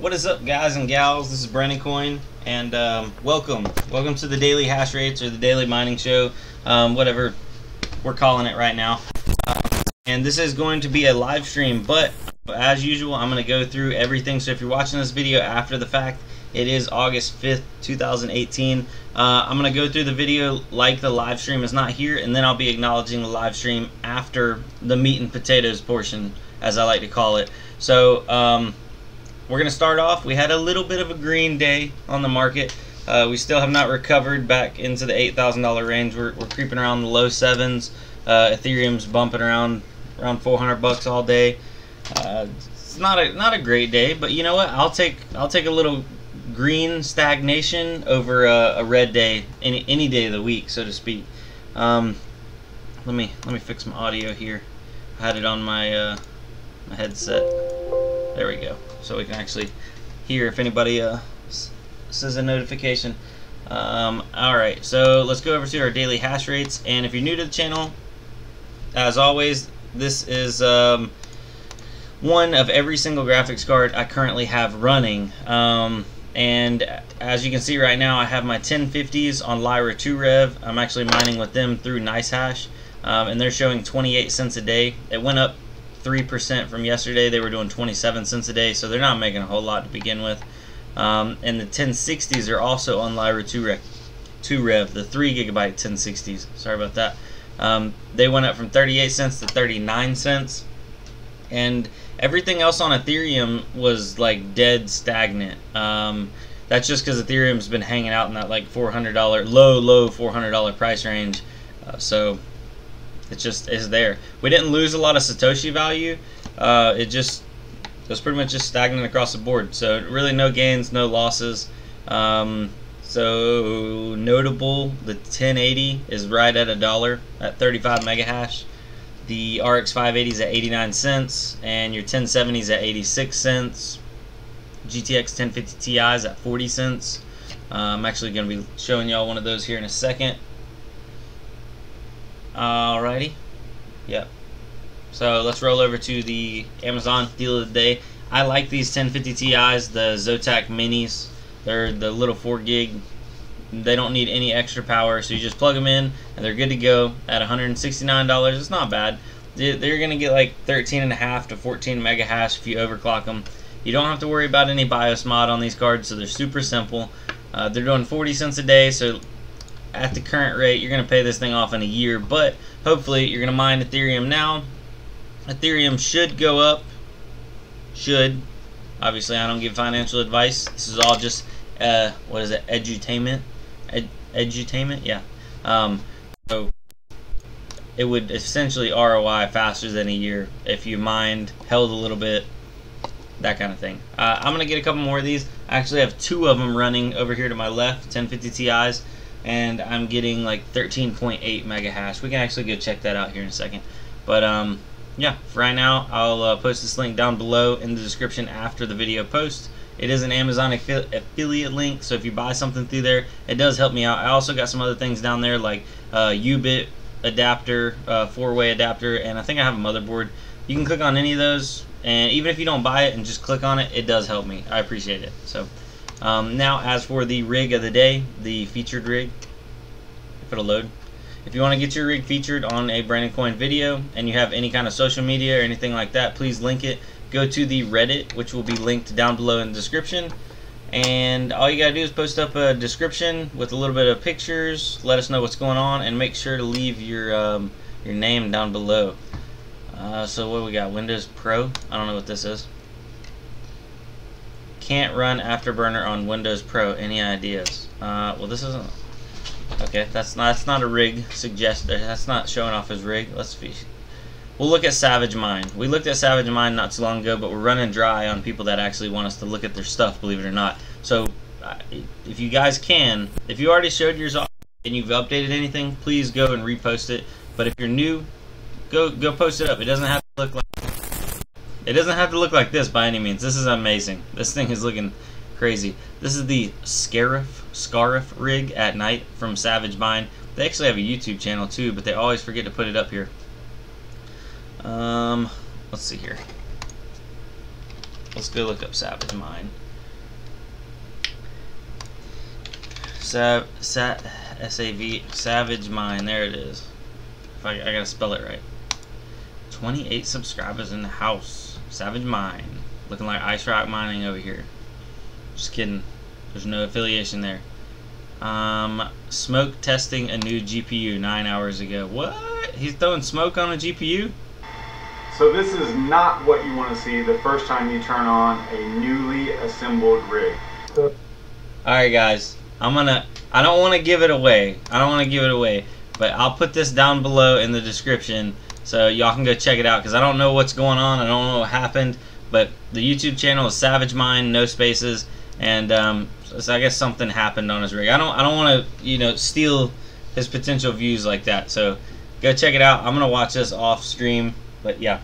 What is up, guys and gals? This is Brandon Coin, and um, welcome, welcome to the daily hash rates or the daily mining show, um, whatever we're calling it right now. Um, and this is going to be a live stream, but as usual, I'm going to go through everything. So if you're watching this video after the fact, it is August 5th, 2018. Uh, I'm going to go through the video like the live stream is not here, and then I'll be acknowledging the live stream after the meat and potatoes portion, as I like to call it. So, um, we're going to start off. We had a little bit of a green day on the market. Uh, we still have not recovered back into the $8,000 range. We're, we're creeping around the low sevens. Uh, Ethereum's bumping around around 400 bucks all day. Uh, it's not a not a great day, but you know what? I'll take I'll take a little green stagnation over a, a red day any any day of the week, so to speak. Um, let me let me fix my audio here. I had it on my uh, my headset. There we go so we can actually hear if anybody uh, says a notification. Um, Alright, so let's go over to our daily hash rates. And if you're new to the channel, as always, this is um, one of every single graphics card I currently have running. Um, and as you can see right now, I have my 1050s on Lyra 2 Rev. I'm actually mining with them through NiceHash. Um, and they're showing 28 cents a day. It went up 3% from yesterday. They were doing 27 cents a day, so they're not making a whole lot to begin with. Um, and the 1060s are also on Lyra 2 Rev, 2 Rev the 3 gigabyte 1060s. Sorry about that. Um, they went up from 38 cents to 39 cents. And everything else on Ethereum was like dead stagnant. Um, that's just because Ethereum's been hanging out in that like $400, low, low $400 price range. Uh, so it just is there. We didn't lose a lot of Satoshi value. Uh, it just it was pretty much just stagnant across the board. So really no gains, no losses. Um, so notable, the 1080 is right at a dollar at 35 mega hash. The RX 580 is at 89 cents, and your 1070 is at 86 cents. GTX 1050 Ti is at 40 cents. Uh, I'm actually going to be showing y'all one of those here in a second. Alrighty. Yep. So let's roll over to the Amazon deal of the day. I like these 1050 Ti's, the Zotac Minis. They're the little 4 gig. They don't need any extra power, so you just plug them in and they're good to go at $169. It's not bad. They're going to get like 13 and a half to 14 mega hash if you overclock them. You don't have to worry about any BIOS mod on these cards, so they're super simple. Uh, they're doing 40 cents a day, so at the current rate, you're going to pay this thing off in a year, but hopefully you're going to mine Ethereum now. Ethereum should go up. Should. Obviously, I don't give financial advice. This is all just, uh, what is it, edutainment? Ed edutainment? Yeah. Um, so it would essentially ROI faster than a year if you mined, held a little bit, that kind of thing. Uh, I'm going to get a couple more of these. I actually have two of them running over here to my left, 1050 Ti's and I'm getting like 13.8 mega hash. We can actually go check that out here in a second. But um, yeah, for right now, I'll uh, post this link down below in the description after the video post. It is an Amazon affi affiliate link, so if you buy something through there, it does help me out. I also got some other things down there like uh, Ubit adapter, uh, four-way adapter, and I think I have a motherboard. You can click on any of those, and even if you don't buy it and just click on it, it does help me. I appreciate it. So. Um, now, as for the rig of the day, the featured rig, if it'll load. If you want to get your rig featured on a Brandon Coin video and you have any kind of social media or anything like that, please link it. Go to the Reddit, which will be linked down below in the description. And all you gotta do is post up a description with a little bit of pictures, let us know what's going on, and make sure to leave your um, your name down below. Uh, so what we got? Windows Pro? I don't know what this is can't run Afterburner on Windows Pro. Any ideas? Uh, well, this isn't... Okay, that's not, that's not a rig suggest. That's not showing off his rig. Let's see. We'll look at Savage Mind. We looked at Savage Mind not too long ago, but we're running dry on people that actually want us to look at their stuff, believe it or not. So, if you guys can, if you already showed yours off and you've updated anything, please go and repost it. But if you're new, go go post it up. It doesn't have to look like it doesn't have to look like this by any means. This is amazing. This thing is looking crazy. This is the Scarif, Scarif rig at night from Savage Mine. They actually have a YouTube channel too, but they always forget to put it up here. Um, let's see here. Let's go look up Savage Mine. Sav, sa, S-A-V, Savage Mine. There it is. If I, I gotta spell it right. 28 subscribers in the house. Savage Mine. Looking like Ice Rock Mining over here. Just kidding. There's no affiliation there. Um, smoke testing a new GPU nine hours ago. What? He's throwing smoke on a GPU? So this is not what you want to see the first time you turn on a newly assembled rig. Alright guys, I'm gonna, I don't want to give it away. I don't want to give it away. But I'll put this down below in the description so y'all can go check it out because I don't know what's going on. I don't know what happened. But the YouTube channel is Savage Mine, no spaces. And um, so I guess something happened on his rig. I don't, I don't want to, you know, steal his potential views like that. So go check it out. I'm to watch this off stream. But yeah.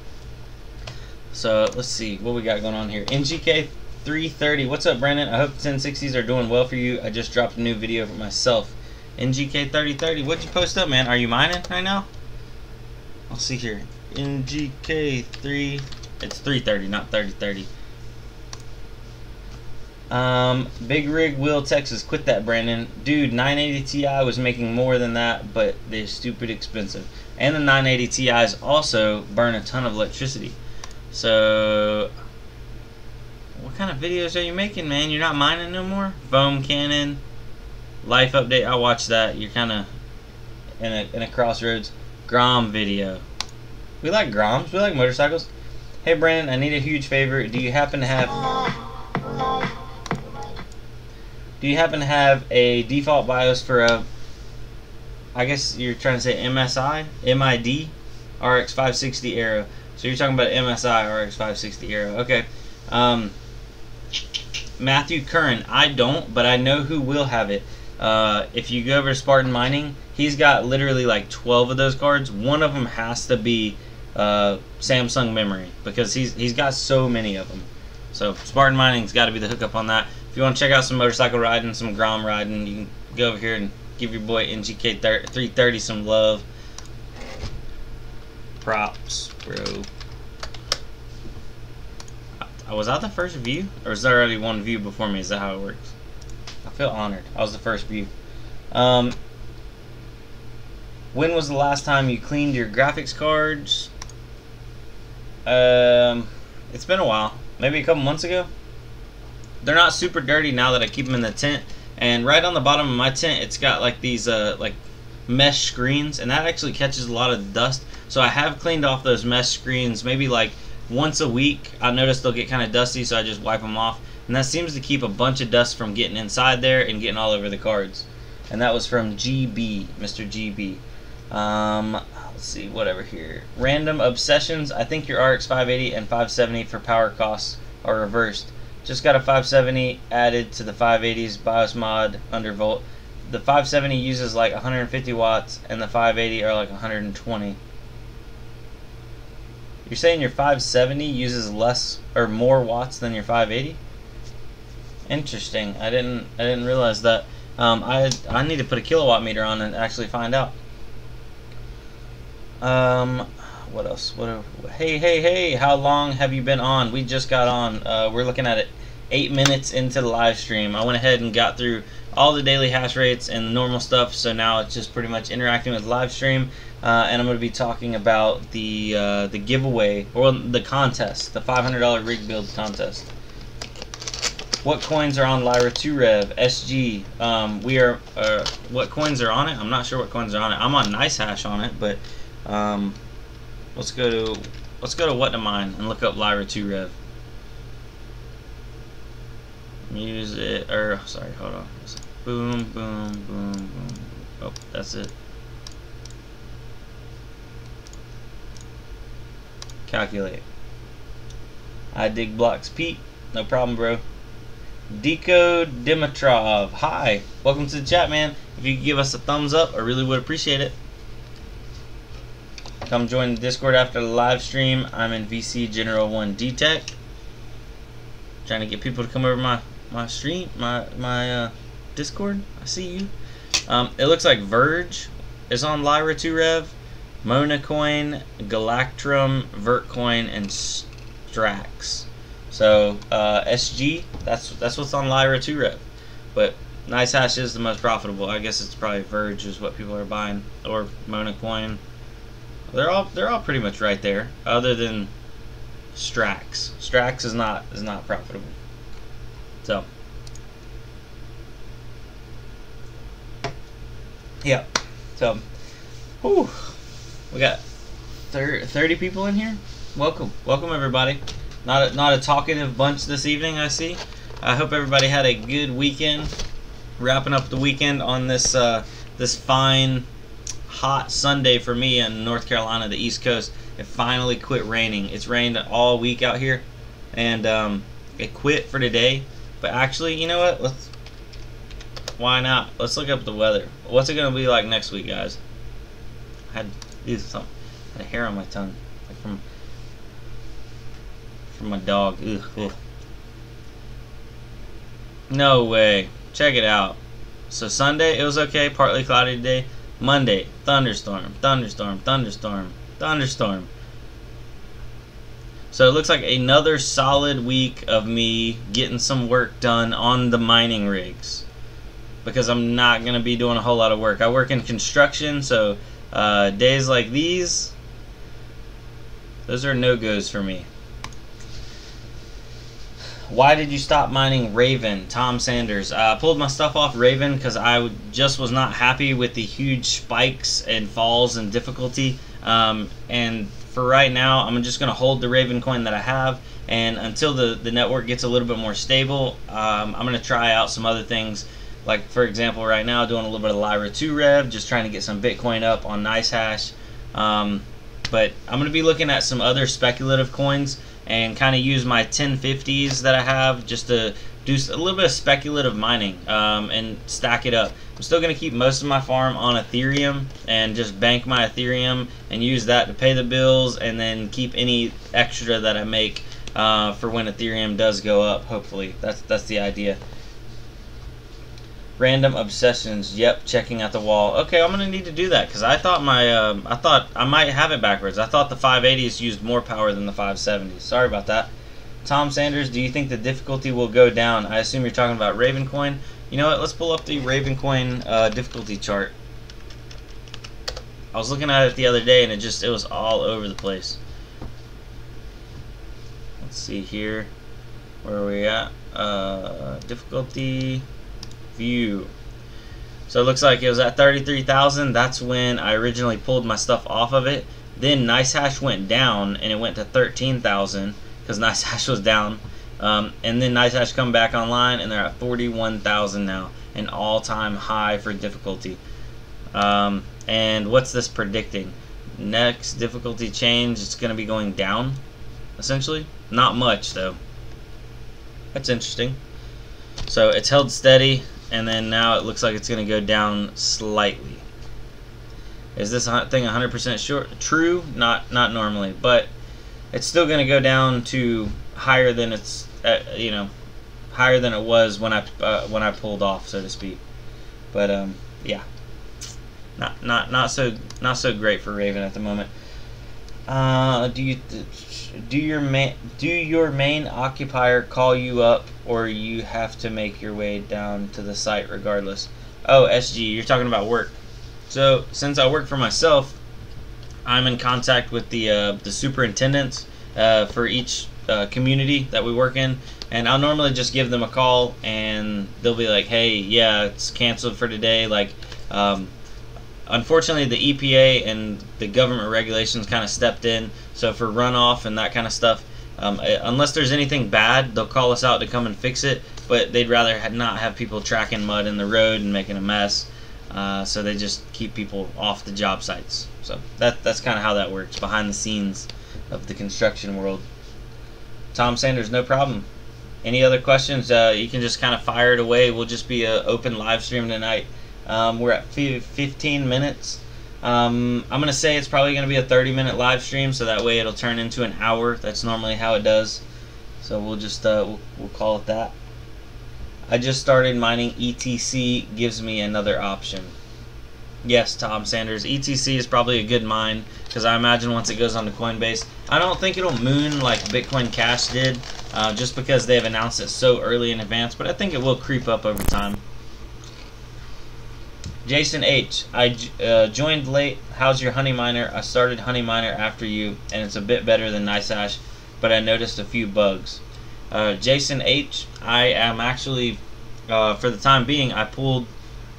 So let's see what we got going on here. NGK 330. What's up, Brandon? I hope the 1060s are doing well for you. I just dropped a new video for myself. NGK 3030. What'd you post up, man? Are you mining right now? I'll see here. NGK 3. It's 330, not 3030. Um, Big Rig Will Texas. Quit that, Brandon. Dude, 980 Ti was making more than that, but they're stupid expensive. And the 980 Ti's also burn a ton of electricity. So, what kind of videos are you making, man? You're not mining no more? Foam Cannon, Life Update. I watched that. You're kind of in a, in a crossroads. Grom video. We like Groms. We like motorcycles. Hey, Brandon, I need a huge favor. Do you happen to have... Do you happen to have a default BIOS for a... I guess you're trying to say MSI? MID? RX 560 Aero. So you're talking about MSI RX 560 Aero. Okay. Um, Matthew Curran. I don't, but I know who will have it. Uh, if you go over to Spartan Mining, he's got literally like 12 of those cards. One of them has to be uh, Samsung memory because he's he's got so many of them. So Spartan Mining's got to be the hookup on that. If you want to check out some motorcycle riding, some Grom riding, you can go over here and give your boy NGK 330 some love. Props, bro. Was I the first view? Or is there already one view before me? Is that how it works? I feel honored. I was the first view. Um, when was the last time you cleaned your graphics cards? Um, it's been a while. Maybe a couple months ago. They're not super dirty now that I keep them in the tent. And right on the bottom of my tent, it's got like these uh, like mesh screens, and that actually catches a lot of dust. So I have cleaned off those mesh screens maybe like once a week. I notice they'll get kind of dusty, so I just wipe them off. And that seems to keep a bunch of dust from getting inside there and getting all over the cards. And that was from GB, Mr. GB. Um, let's see, whatever here. Random obsessions. I think your RX 580 and 570 for power costs are reversed. Just got a 570 added to the 580's BIOS mod undervolt. The 570 uses like 150 watts and the 580 are like 120. You're saying your 570 uses less or more watts than your 580? Interesting. I didn't I didn't realize that. Um, I I need to put a kilowatt meter on and actually find out. Um, what else? What? hey, hey, hey! How long have you been on? We just got on. Uh, we're looking at it eight minutes into the live stream. I went ahead and got through all the daily hash rates and the normal stuff. So now it's just pretty much interacting with live stream. Uh, and I'm going to be talking about the uh, the giveaway or the contest, the $500 rig build contest. What coins are on Lyra 2 Rev SG? Um, we are. Uh, what coins are on it? I'm not sure what coins are on it. I'm on NiceHash on it, but um, let's go to let's go to what to mine and look up Lyra 2 Rev. Music or sorry, hold on. Boom, boom, boom, boom. Oh, that's it. Calculate. I dig blocks. Pete, no problem, bro. Deco Dimitrov. Hi. Welcome to the chat, man. If you could give us a thumbs up, I really would appreciate it. Come join the Discord after the live stream. I'm in VC General 1 D Tech. Trying to get people to come over my, my stream, my, my uh, Discord. I see you. Um, it looks like Verge is on Lyra 2 Rev. Monacoin, Galactrum, Vertcoin, and Strax. So uh, SG, that's that's what's on Lyra 2 Rev. But NiceHash is the most profitable. I guess it's probably Verge is what people are buying, or Monacoin. They're all they're all pretty much right there, other than Strax. Strax is not is not profitable. So. Yeah. So. Whew. We got 30 people in here. Welcome, welcome everybody. Not a, not a talkative bunch this evening, I see. I hope everybody had a good weekend. Wrapping up the weekend on this uh, this fine, hot Sunday for me in North Carolina, the East Coast. It finally quit raining. It's rained all week out here, and um, it quit for today. But actually, you know what? Let's. Why not? Let's look up the weather. What's it gonna be like next week, guys? I had these some had a hair on my tongue, like from from my dog. Ugh, ugh. No way. Check it out. So Sunday it was okay, partly cloudy today. Monday, thunderstorm, thunderstorm, thunderstorm, thunderstorm. So it looks like another solid week of me getting some work done on the mining rigs. Because I'm not going to be doing a whole lot of work. I work in construction, so uh, days like these, those are no-goes for me. Why did you stop mining Raven? Tom Sanders. Uh, I pulled my stuff off Raven because I just was not happy with the huge spikes and falls and difficulty. Um, and for right now, I'm just going to hold the Raven coin that I have. And until the, the network gets a little bit more stable, um, I'm going to try out some other things. Like, for example, right now, doing a little bit of Lyra 2 Rev, just trying to get some Bitcoin up on NiceHash. Um, but I'm going to be looking at some other speculative coins and kind of use my 1050s that I have just to do a little bit of speculative mining um, and stack it up. I'm still going to keep most of my farm on Ethereum and just bank my Ethereum and use that to pay the bills and then keep any extra that I make uh, for when Ethereum does go up, hopefully. That's, that's the idea. Random obsessions. Yep, checking out the wall. Okay, I'm gonna need to do that because I thought my um, I thought I might have it backwards. I thought the 580s used more power than the 570s. Sorry about that. Tom Sanders, do you think the difficulty will go down? I assume you're talking about Ravencoin. You know what? Let's pull up the Ravencoin uh, difficulty chart. I was looking at it the other day and it just it was all over the place. Let's see here. Where are we at? Uh, difficulty view. So it looks like it was at 33,000. That's when I originally pulled my stuff off of it. Then NiceHash went down and it went to 13,000 because NiceHash was down. Um, and then NiceHash come back online and they're at 41,000 now, an all-time high for difficulty. Um, and what's this predicting? Next difficulty change, it's going to be going down, essentially. Not much though. That's interesting. So it's held steady and then now it looks like it's going to go down slightly. Is this thing 100% sure true? Not not normally, but it's still going to go down to higher than it's uh, you know higher than it was when I uh, when I pulled off, so to speak. But um, yeah, not not not so not so great for Raven at the moment. Uh, do you do your main do your main occupier call you up or you have to make your way down to the site regardless? Oh, SG, you're talking about work. So since I work for myself, I'm in contact with the uh, the superintendents uh, for each uh, community that we work in, and I'll normally just give them a call and they'll be like, "Hey, yeah, it's canceled for today." Like, um, unfortunately, the EPA and the government regulations kind of stepped in. So for runoff and that kind of stuff, um, eh, unless there's anything bad, they'll call us out to come and fix it. But they'd rather not have people tracking mud in the road and making a mess. Uh, so they just keep people off the job sites. So that that's kind of how that works behind the scenes of the construction world. Tom Sanders, no problem. Any other questions? Uh, you can just kind of fire it away. We'll just be an open live stream tonight. Um, we're at 15 minutes. Um, I'm going to say it's probably going to be a 30 minute live stream, so that way it'll turn into an hour. That's normally how it does. So we'll just uh, we'll, we'll call it that. I just started mining ETC, gives me another option. Yes, Tom Sanders. ETC is probably a good mine because I imagine once it goes onto Coinbase, I don't think it'll moon like Bitcoin Cash did, uh, just because they've announced it so early in advance. But I think it will creep up over time. Jason H. I uh, joined late. How's your honey miner? I started honey miner after you, and it's a bit better than NiceHash, but I noticed a few bugs. Uh, Jason H. I am actually, uh, for the time being, I pulled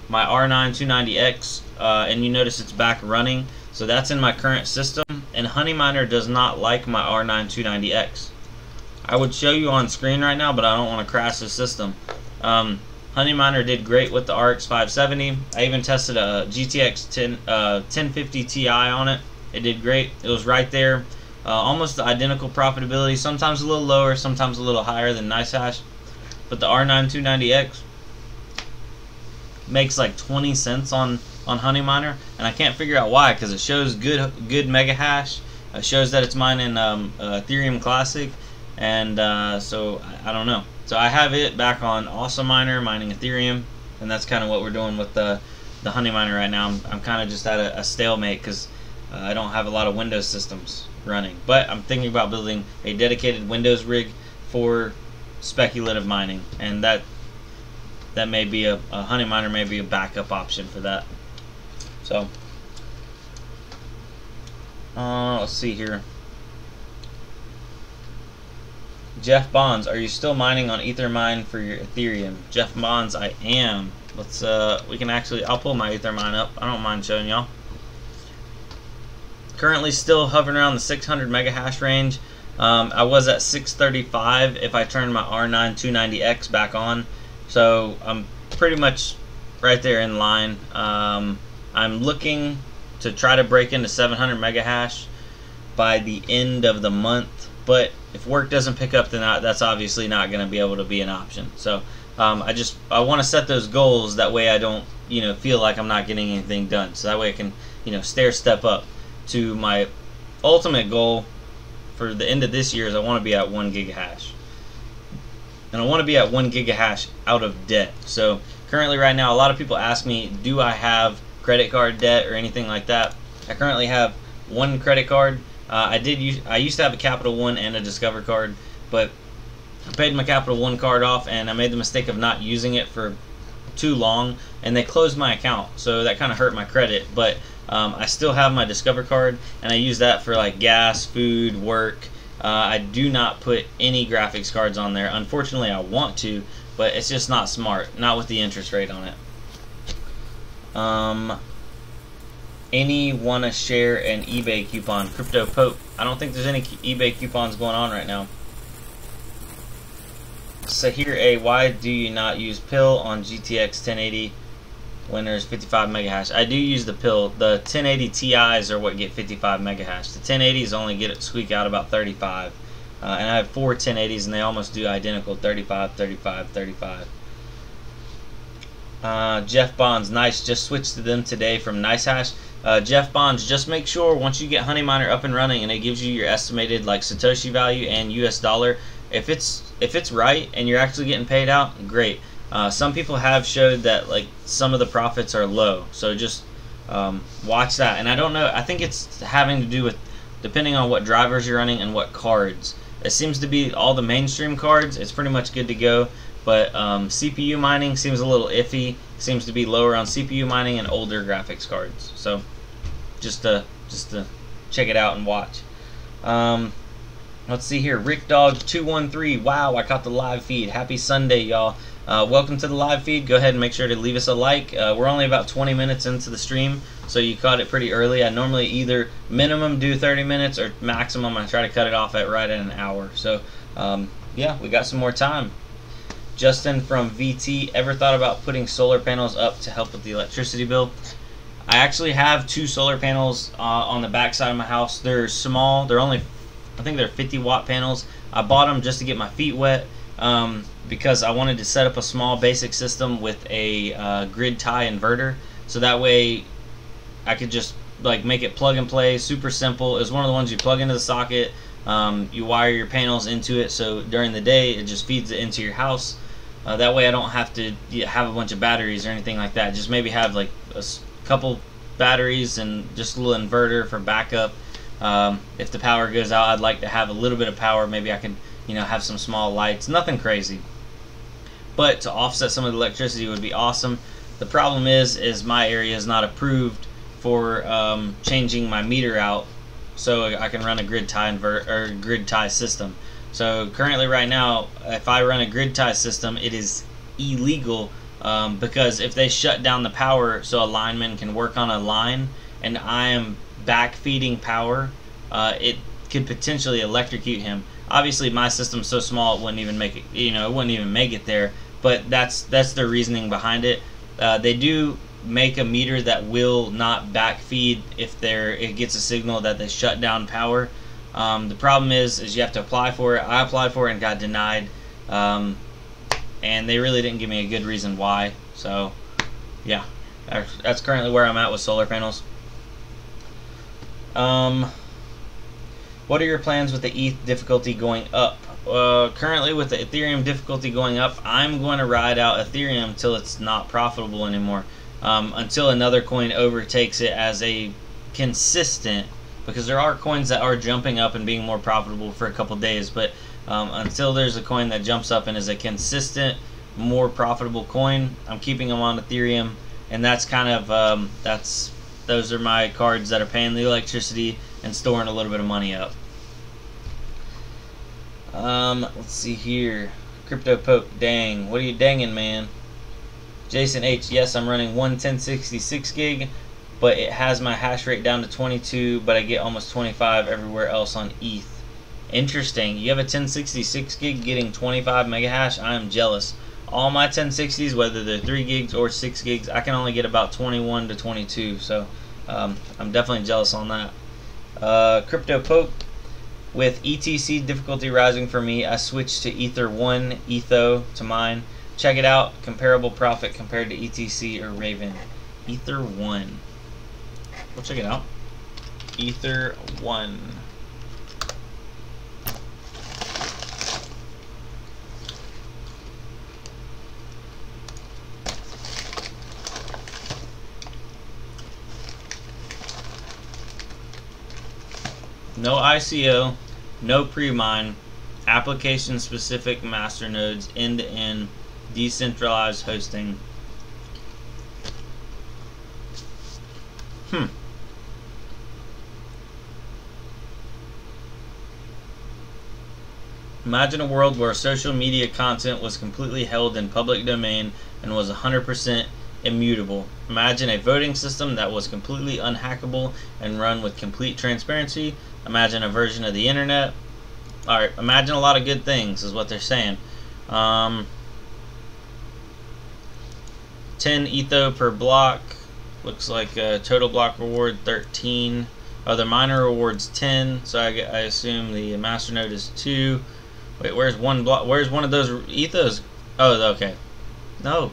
my R9 290X, uh, and you notice it's back running. So that's in my current system, and honey miner does not like my R9 290X. I would show you on screen right now, but I don't want to crash the system. Um, Honey Miner did great with the RX 570. I even tested a GTX 10, uh, 1050 Ti on it. It did great. It was right there. Uh, almost identical profitability. Sometimes a little lower, sometimes a little higher than NiceHash. But the R9 290X makes like 20 cents on, on Honey Miner. And I can't figure out why because it shows good good mega hash. It shows that it's mining um, uh, Ethereum Classic. And uh, so I, I don't know. So I have it back on Awesome Miner mining Ethereum, and that's kind of what we're doing with the the Honey Miner right now. I'm, I'm kind of just at a, a stalemate because uh, I don't have a lot of Windows systems running. But I'm thinking about building a dedicated Windows rig for speculative mining, and that that may be a, a Honey Miner may be a backup option for that. So uh, let's see here. Jeff Bonds, are you still mining on Ethermine for your Ethereum? Jeff Bonds, I am. Let's uh, we can actually, I'll pull my Ethermine up. I don't mind showing y'all. Currently still hovering around the 600 mega hash range. Um, I was at 635 if I turned my R9 290X back on. So I'm pretty much right there in line. Um, I'm looking to try to break into 700 mega hash by the end of the month. But if work doesn't pick up, then that's obviously not going to be able to be an option. So um, I just I want to set those goals that way I don't you know feel like I'm not getting anything done. So that way I can you know stair step up to my ultimate goal for the end of this year is I want to be at one gigahash. And I want to be at one gigahash out of debt. So currently right now a lot of people ask me do I have credit card debt or anything like that. I currently have one credit card uh, I did use I used to have a Capital One and a Discover card, but I paid my Capital One card off and I made the mistake of not using it for too long and they closed my account so that kind of hurt my credit but um, I still have my Discover card and I use that for like gas food work. Uh, I do not put any graphics cards on there. Unfortunately I want to but it's just not smart not with the interest rate on it. Um, any want to share an eBay coupon? Crypto Pope. I don't think there's any eBay coupons going on right now. Sahir A. Why do you not use pill on GTX 1080 when there's 55 mega hash? I do use the pill. The 1080 Ti's are what get 55 mega hash. The 1080s only get it squeak out about 35. Uh, and I have four 1080s and they almost do identical 35, 35, 35. Uh, Jeff Bonds, nice. Just switched to them today from NiceHash. Uh, Jeff Bonds, just make sure once you get Honey Miner up and running and it gives you your estimated like Satoshi value and US dollar, if it's if it's right and you're actually getting paid out, great. Uh, some people have showed that like some of the profits are low, so just um, watch that. And I don't know, I think it's having to do with depending on what drivers you're running and what cards. It seems to be all the mainstream cards. It's pretty much good to go. But um, CPU mining seems a little iffy. Seems to be lower on CPU mining and older graphics cards. So just to just to check it out and watch. Um, let's see here. Rick Dog 213. Wow, I caught the live feed. Happy Sunday, y'all. Uh, welcome to the live feed. Go ahead and make sure to leave us a like. Uh, we're only about 20 minutes into the stream, so you caught it pretty early. I normally either minimum do 30 minutes or maximum I try to cut it off at right at an hour. So um, yeah, we got some more time. Justin from VT, ever thought about putting solar panels up to help with the electricity bill? I actually have two solar panels uh, on the back side of my house. They're small. They're only, I think they're 50 watt panels. I bought them just to get my feet wet um, because I wanted to set up a small basic system with a uh, grid tie inverter. So that way I could just like make it plug and play, super simple. It's one of the ones you plug into the socket. Um, you wire your panels into it so during the day it just feeds it into your house uh, that way I don't have to have a bunch of batteries or anything like that. Just maybe have like a couple batteries and just a little inverter for backup. Um, if the power goes out, I'd like to have a little bit of power. Maybe I can, you know, have some small lights. Nothing crazy. But to offset some of the electricity would be awesome. The problem is, is my area is not approved for um, changing my meter out, so I can run a grid tie invert or grid tie system. So currently, right now, if I run a grid tie system, it is illegal um, because if they shut down the power so a lineman can work on a line, and I am back feeding power, uh, it could potentially electrocute him. Obviously, my system's so small it wouldn't even make it. You know, it wouldn't even make it there. But that's that's the reasoning behind it. Uh, they do make a meter that will not backfeed if there it gets a signal that they shut down power. Um, the problem is, is you have to apply for it. I applied for it and got denied, um, and they really didn't give me a good reason why. So, yeah, that's currently where I'm at with solar panels. Um, what are your plans with the ETH difficulty going up? Uh, currently, with the Ethereum difficulty going up, I'm going to ride out Ethereum until it's not profitable anymore. Um, until another coin overtakes it as a consistent, because there are coins that are jumping up and being more profitable for a couple days, but um, until there's a coin that jumps up and is a consistent, more profitable coin, I'm keeping them on Ethereum, and that's kind of um, that's those are my cards that are paying the electricity and storing a little bit of money up. Um, let's see here. Crypto Poke, dang. What are you danging, man? Jason H, yes, I'm running one 1066 gig, but it has my hash rate down to 22, but I get almost 25 everywhere else on ETH. Interesting. You have a 1066 gig getting 25 mega hash. I am jealous. All my 1060s, whether they're 3 gigs or 6 gigs, I can only get about 21 to 22. So um, I'm definitely jealous on that. Uh, Crypto Poke, with ETC difficulty rising for me, I switched to Ether 1 Etho to mine. Check it out. Comparable profit compared to ETC or Raven. Ether 1. We'll check it out. Ether 1. No ICO, no pre-mine, application-specific masternodes, end-to-end, decentralized hosting. Hmm. Imagine a world where social media content was completely held in public domain and was 100% immutable. Imagine a voting system that was completely unhackable and run with complete transparency. Imagine a version of the internet. Alright, imagine a lot of good things, is what they're saying. Um, 10 etho per block. Looks like a total block reward 13. Other miner rewards 10, so I, I assume the master node is 2. Wait, where's one block? Where's one of those ethos? Oh, okay. No,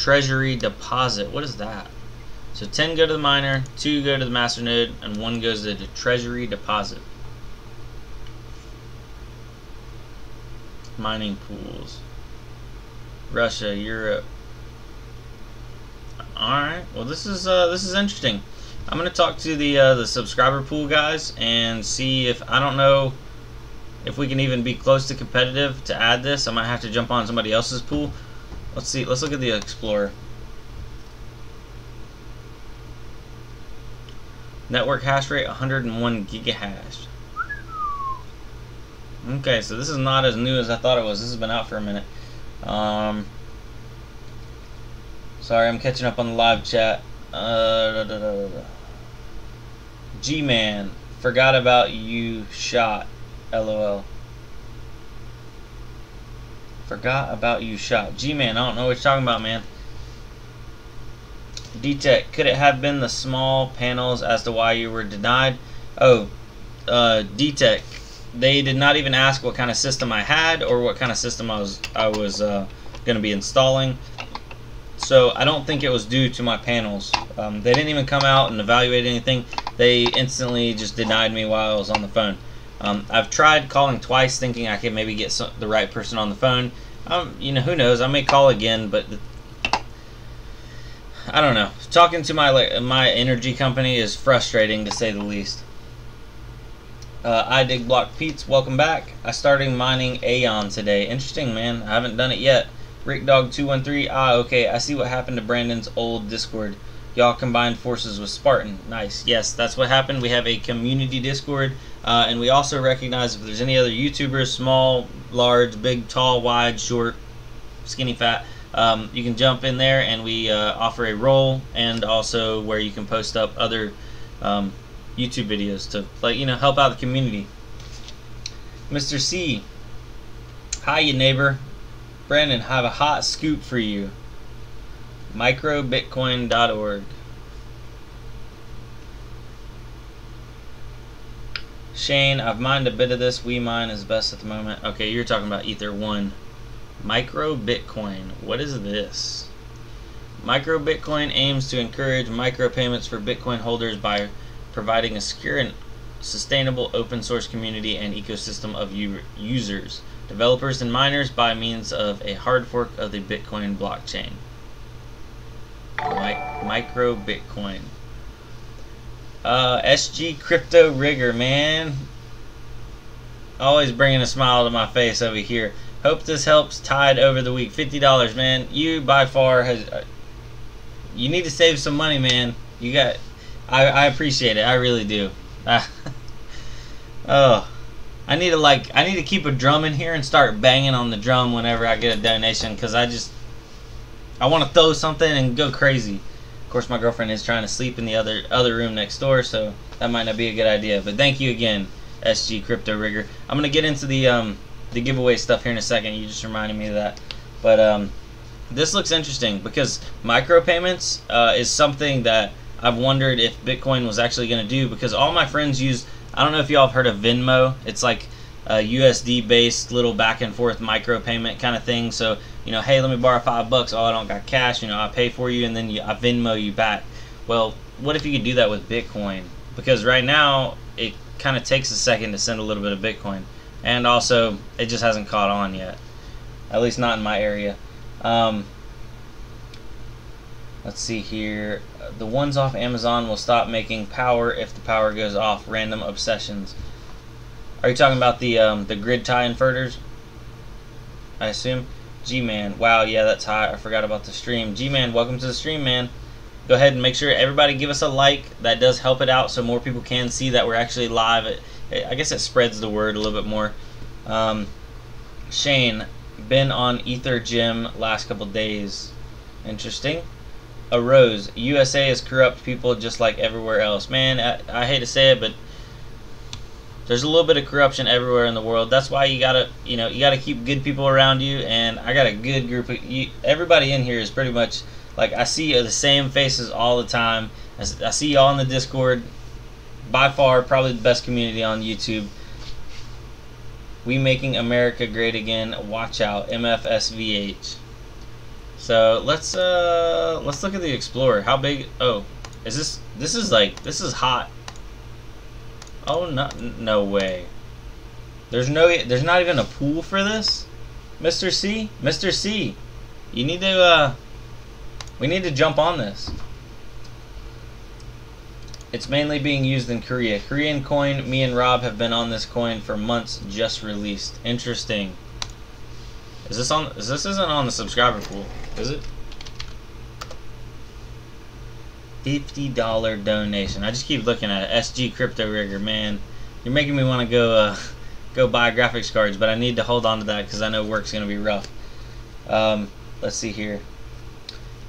treasury deposit. What is that? So 10 go to the miner, 2 go to the master node, and 1 goes to the treasury deposit. Mining pools. Russia, Europe. Alright, well this is uh, this is interesting. I'm gonna talk to the uh, the subscriber pool guys and see if I don't know if we can even be close to competitive to add this. I might have to jump on somebody else's pool. Let's see. Let's look at the Explorer. Network hash rate 101 gigahash. Okay, so this is not as new as I thought it was. This has been out for a minute. Um, sorry, I'm catching up on the live chat. Uh, G-Man, forgot about you shot. LOL. Forgot about you shot. G-Man, I don't know what you're talking about, man. D-Tech, could it have been the small panels as to why you were denied? Oh, uh, D-Tech, they did not even ask what kind of system I had or what kind of system I was I was uh, going to be installing. So I don't think it was due to my panels. Um, they didn't even come out and evaluate anything. They instantly just denied me while I was on the phone. Um, I've tried calling twice, thinking I could maybe get some, the right person on the phone. Um, you know, who knows? I may call again, but the, I don't know. Talking to my my energy company is frustrating to say the least. Uh, I dig block Pete's welcome back. I started mining Aeon today. Interesting, man. I haven't done it yet. RickDog213. Ah, okay. I see what happened to Brandon's old Discord. Y'all combined forces with Spartan. Nice. Yes, that's what happened. We have a community Discord, uh, and we also recognize if there's any other YouTubers, small, large, big, tall, wide, short, skinny, fat, um, you can jump in there, and we uh, offer a role, and also where you can post up other um, YouTube videos to, like, you know, help out the community. Mr. C. Hi, you neighbor. Brandon, I have a hot scoop for you microbitcoin.org. Shane, I've mined a bit of this. We mine is best at the moment. Okay, you're talking about Ether 1. Micro Bitcoin. What is this? Micro Bitcoin aims to encourage micropayments for Bitcoin holders by providing a secure and sustainable open source community and ecosystem of users, developers, and miners by means of a hard fork of the Bitcoin blockchain micro Bitcoin. Uh, SG Crypto Rigger, man. Always bringing a smile to my face over here. Hope this helps tide over the week. $50, man. You by far has. Uh, you need to save some money, man. You got. I, I appreciate it. I really do. Uh, oh. I need to like I need to keep a drum in here and start banging on the drum whenever I get a donation because I just I want to throw something and go crazy. Of course, my girlfriend is trying to sleep in the other other room next door, so that might not be a good idea. But thank you again, SG Crypto Rigger. I'm gonna get into the um, the giveaway stuff here in a second. You just reminded me of that. But um, this looks interesting because micropayments uh, is something that I've wondered if Bitcoin was actually to do because all my friends use. I don't know if y'all have heard of Venmo. It's like a USD based little back and forth micropayment kind of thing. So you know, hey, let me borrow five bucks. Oh, I don't got cash. You know, I pay for you, and then you, I Venmo you back. Well, what if you could do that with Bitcoin? Because right now it kind of takes a second to send a little bit of Bitcoin, and also it just hasn't caught on yet. At least not in my area. Um, let's see here. The ones off Amazon will stop making power if the power goes off. Random obsessions. Are you talking about the um, the grid tie inverters? I assume. G-Man. Wow, yeah, that's hot. I forgot about the stream. G-Man, welcome to the stream, man. Go ahead and make sure everybody give us a like. That does help it out so more people can see that we're actually live. It, I guess it spreads the word a little bit more. Um, Shane, been on Ether Gym last couple days. Interesting. A Rose, USA is corrupt people just like everywhere else. Man, I, I hate to say it, but there's a little bit of corruption everywhere in the world. That's why you gotta, you know, you gotta keep good people around you. And I got a good group of you. Everybody in here is pretty much like I see the same faces all the time. I see y'all in the Discord. By far, probably the best community on YouTube. We making America great again. Watch out, MFSVH. So let's uh let's look at the Explorer. How big? Oh, is this? This is like this is hot. Oh, no, no way. There's no, there's not even a pool for this? Mr. C? Mr. C, you need to, uh, we need to jump on this. It's mainly being used in Korea. Korean coin, me and Rob have been on this coin for months, just released. Interesting. Is this on, is this isn't on the subscriber pool, is it? $50 donation. I just keep looking at it. SG Crypto Rigger, man. You're making me want to go uh, go buy graphics cards, but I need to hold on to that because I know work's going to be rough. Um, let's see here.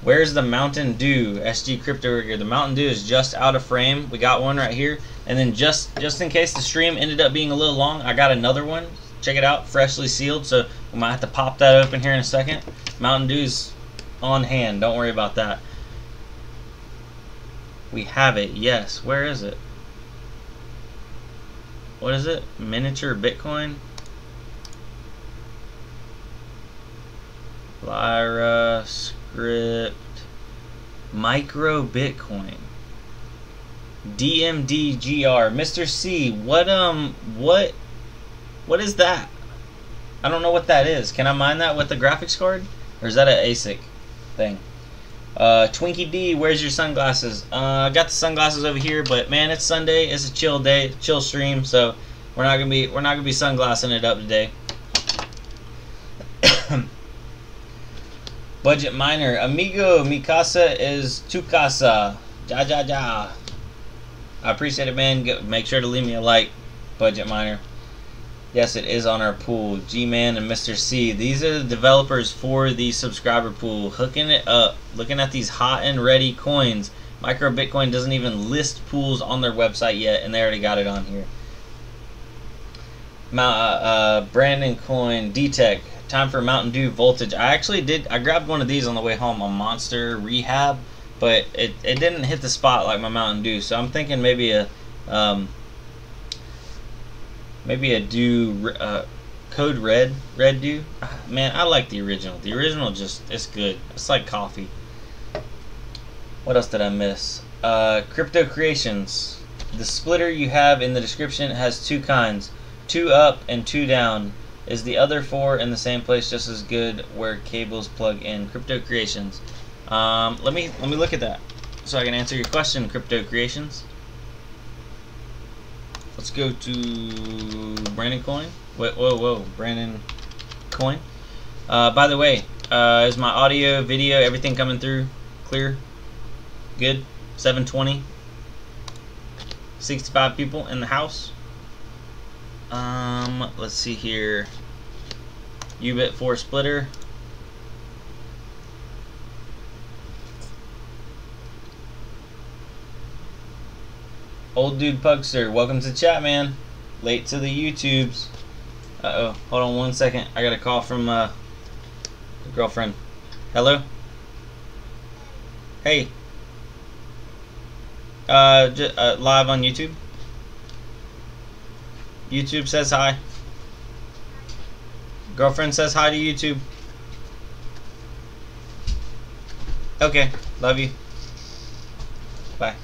Where's the Mountain Dew? SG Crypto Rigger. The Mountain Dew is just out of frame. We got one right here. And then just, just in case the stream ended up being a little long, I got another one. Check it out. Freshly sealed. So we might have to pop that open here in a second. Mountain Dew's on hand. Don't worry about that. We have it, yes. Where is it? What is it? Miniature Bitcoin? Lyra, script, micro Bitcoin. DMDGR. Mr. C, what, um, what, what is that? I don't know what that is. Can I mine that with the graphics card? Or is that an ASIC thing? Uh, Twinkie D, where's your sunglasses? Uh, I got the sunglasses over here, but man, it's Sunday. It's a chill day, chill stream, so we're not gonna be we're not gonna be sunglassing it up today. Budget miner. Amigo, mi casa is tu casa. Ja, ja, ja. I appreciate it, man. Make sure to leave me a like, Budget miner. Yes, it is on our pool. G-Man and Mr. C. These are the developers for the subscriber pool. Hooking it up. Looking at these hot and ready coins. Micro Bitcoin doesn't even list pools on their website yet, and they already got it on here. Ma uh, uh, Brandon Coin, D-Tech. Time for Mountain Dew Voltage. I actually did, I grabbed one of these on the way home on Monster Rehab, but it, it didn't hit the spot like my Mountain Dew. So I'm thinking maybe a, um, maybe a do uh, Code Red, Red do. Man, I like the original. The original just, it's good. It's like coffee. What else did I miss? Uh, Crypto Creations. The splitter you have in the description has two kinds, two up and two down. Is the other four in the same place just as good where cables plug in? Crypto Creations. Um, let me let me look at that so I can answer your question, Crypto Creations. Let's go to Brandon Coin. Wait, whoa, whoa, Brandon Coin. Uh, by the way, uh, is my audio, video, everything coming through clear? Good. 720. 65 people in the house. Um, let's see here. Ubit 4 splitter. Old dude Pugster, welcome to chat, man. Late to the YouTubes. Uh oh, hold on one second. I got a call from uh, girlfriend. Hello. Hey. Uh, uh, live on YouTube. YouTube says hi. Girlfriend says hi to YouTube. Okay, love you. Bye.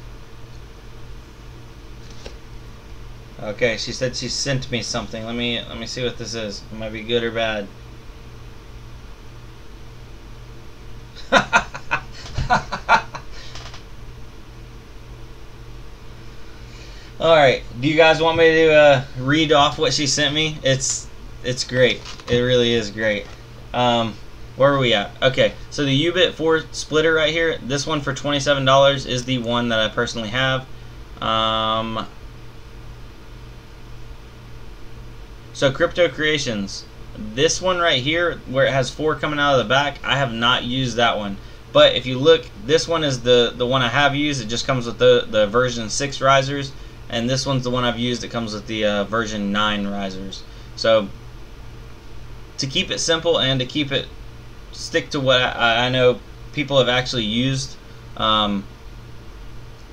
Okay, she said she sent me something. Let me let me see what this is. It might be good or bad. All right. Do you guys want me to uh, read off what she sent me? It's it's great. It really is great. Um, where are we at? Okay, so the Ubit 4 splitter right here, this one for $27 is the one that I personally have. Um, so Crypto Creations, this one right here, where it has four coming out of the back, I have not used that one. But if you look, this one is the, the one I have used. It just comes with the, the version 6 risers. And this one's the one I've used. It comes with the uh, version 9 risers. So to keep it simple and to keep it stick to what I, I know people have actually used. Um,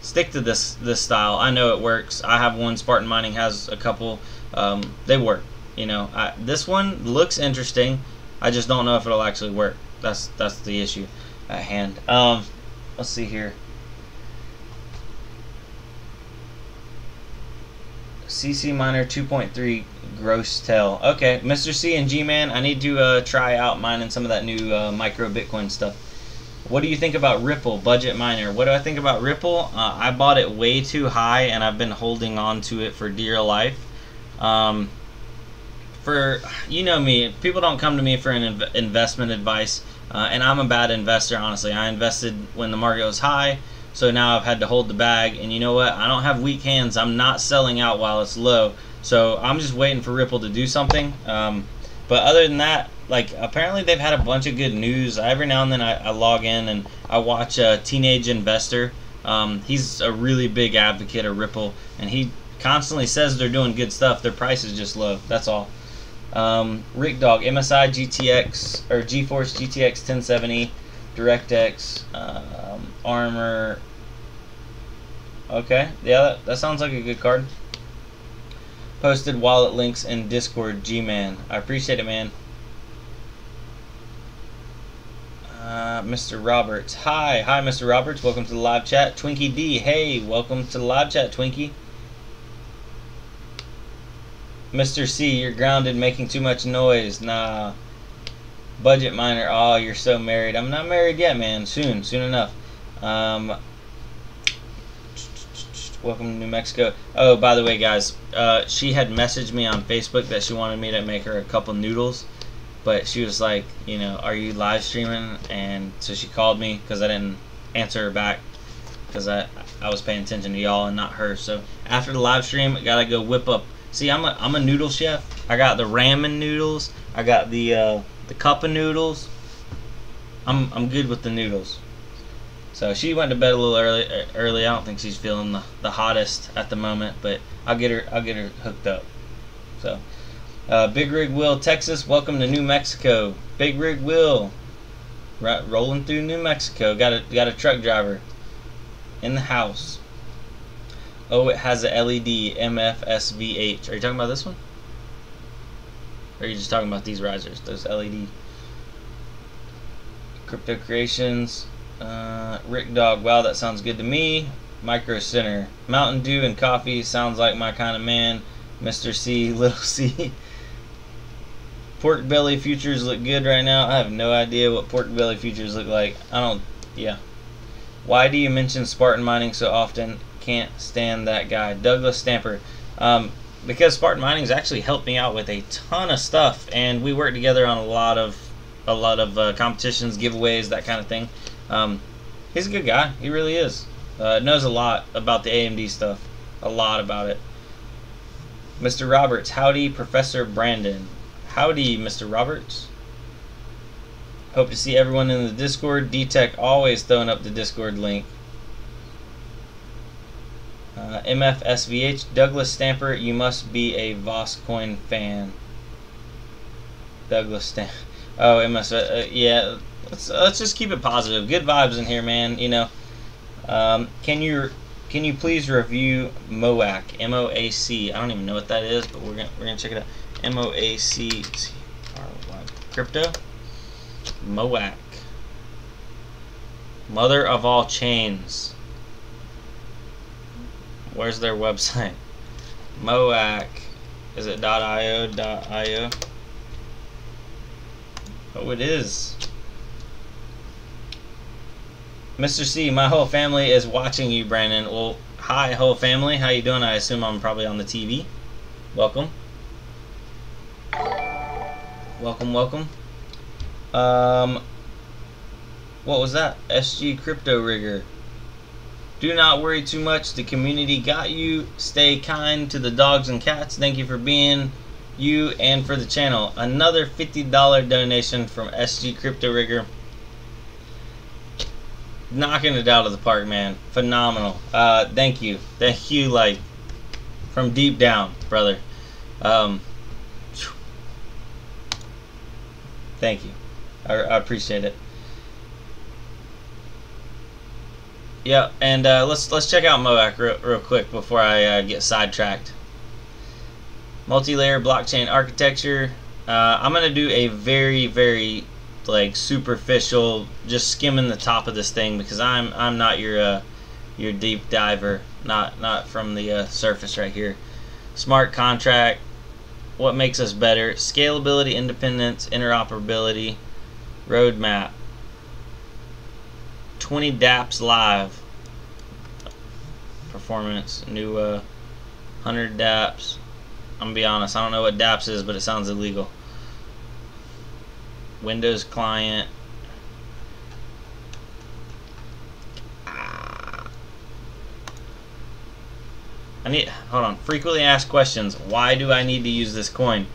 stick to this this style. I know it works. I have one. Spartan Mining has a couple. Um, they work. You know, I, this one looks interesting. I just don't know if it'll actually work. That's that's the issue at hand. Um, let's see here. CC Miner 2.3 gross tell. Okay, Mr. C and G-Man, I need to uh, try out mining some of that new uh, micro Bitcoin stuff. What do you think about Ripple, budget miner? What do I think about Ripple? Uh, I bought it way too high and I've been holding on to it for dear life. Um, for, you know me, people don't come to me for an inv investment advice. Uh, and I'm a bad investor, honestly. I invested when the market was high. So now I've had to hold the bag, and you know what? I don't have weak hands. I'm not selling out while it's low. So I'm just waiting for Ripple to do something. Um, but other than that, like apparently they've had a bunch of good news. Every now and then I, I log in and I watch a Teenage Investor. Um, he's a really big advocate of Ripple, and he constantly says they're doing good stuff. Their price is just low. That's all. Um, Rick Dog, MSI GTX or GeForce GTX 1070, DirectX, um, Armor. Okay, yeah, that, that sounds like a good card posted wallet links in Discord, G-Man. I appreciate it, man. Uh, Mr. Roberts. Hi, hi, Mr. Roberts. Welcome to the live chat. Twinkie D. Hey, welcome to the live chat, Twinkie. Mr. C, you're grounded, making too much noise. Nah. Budget miner. Oh, you're so married. I'm not married yet, man. Soon, soon enough. Um, Welcome to New Mexico. Oh, by the way, guys, uh, she had messaged me on Facebook that she wanted me to make her a couple noodles. but she was like, you know, are you live streaming? And so she called me because I didn't answer her back because I I was paying attention to y'all and not her. So after the live stream, I gotta go whip up. See, I'm a I'm a noodle chef. I got the ramen noodles. I got the uh, the cup of noodles. I'm I'm good with the noodles. So she went to bed a little early. uh, Early. I don't think she's feeling the, the hottest at the moment, but I'll get her I'll get her hooked up. So, uh, Big Rig Will, Texas. Welcome to New Mexico. Big Rig Will, right, rolling through New Mexico. Got a got a truck driver in the house. Oh, it has a LED MFSVH. Are you talking about this one? Or are you just talking about these risers? Those LED. Crypto Creations. Uh, Rick Dog. Wow, that sounds good to me. Micro Center. Mountain Dew and coffee sounds like my kind of man. Mr. C, Little C. Pork belly futures look good right now. I have no idea what pork belly futures look like. I don't. Yeah. Why do you mention Spartan Mining so often? Can't stand that guy. Douglas Stamper. Um, because Spartan Mining's actually helped me out with a ton of stuff, and we work together on a lot of a lot of uh, competitions, giveaways, that kind of thing. Um, he's a good guy. He really is. Uh, knows a lot about the AMD stuff. A lot about it. Mr. Roberts, howdy, Professor Brandon. Howdy, Mr. Roberts. Hope to see everyone in the Discord. DTech always throwing up the Discord link. Uh, MFSVH, Douglas Stamper, you must be a VoskCoin fan. Douglas Stamper. Oh, MS. Uh, uh, yeah, let's let's just keep it positive. Good vibes in here, man. You know. Um, can you can you please review MOAC? M O A C. I don't even know what that is, but we're gonna we're gonna check it out. M O A C crypto. MOAC. Mother of all chains. Where's their website? MOAC. Is it .io? .io? Oh, it is. Mr. C, my whole family is watching you, Brandon. Well, hi, whole family. How you doing? I assume I'm probably on the TV. Welcome. Welcome, welcome. Um, what was that? SG Crypto Rigger. Do not worry too much. The community got you. Stay kind to the dogs and cats. Thank you for being you and for the channel. Another $50 donation from SG Crypto Rigger. Knocking it out of the park, man. Phenomenal. Uh, thank you. Thank you, like, from deep down, brother. Um, thank you. I, I appreciate it. Yeah, and uh, let's let's check out MOAC real, real quick before I uh, get sidetracked. Multi-layer blockchain architecture. Uh, I'm gonna do a very very like superficial, just skimming the top of this thing because I'm I'm not your uh, your deep diver, not not from the uh, surface right here. Smart contract. What makes us better? Scalability, independence, interoperability, roadmap. 20 DApps live. Performance, new uh, 100 DApps I'm gonna be honest, I don't know what daps is, but it sounds illegal. Windows client. I need, hold on, frequently asked questions. Why do I need to use this coin?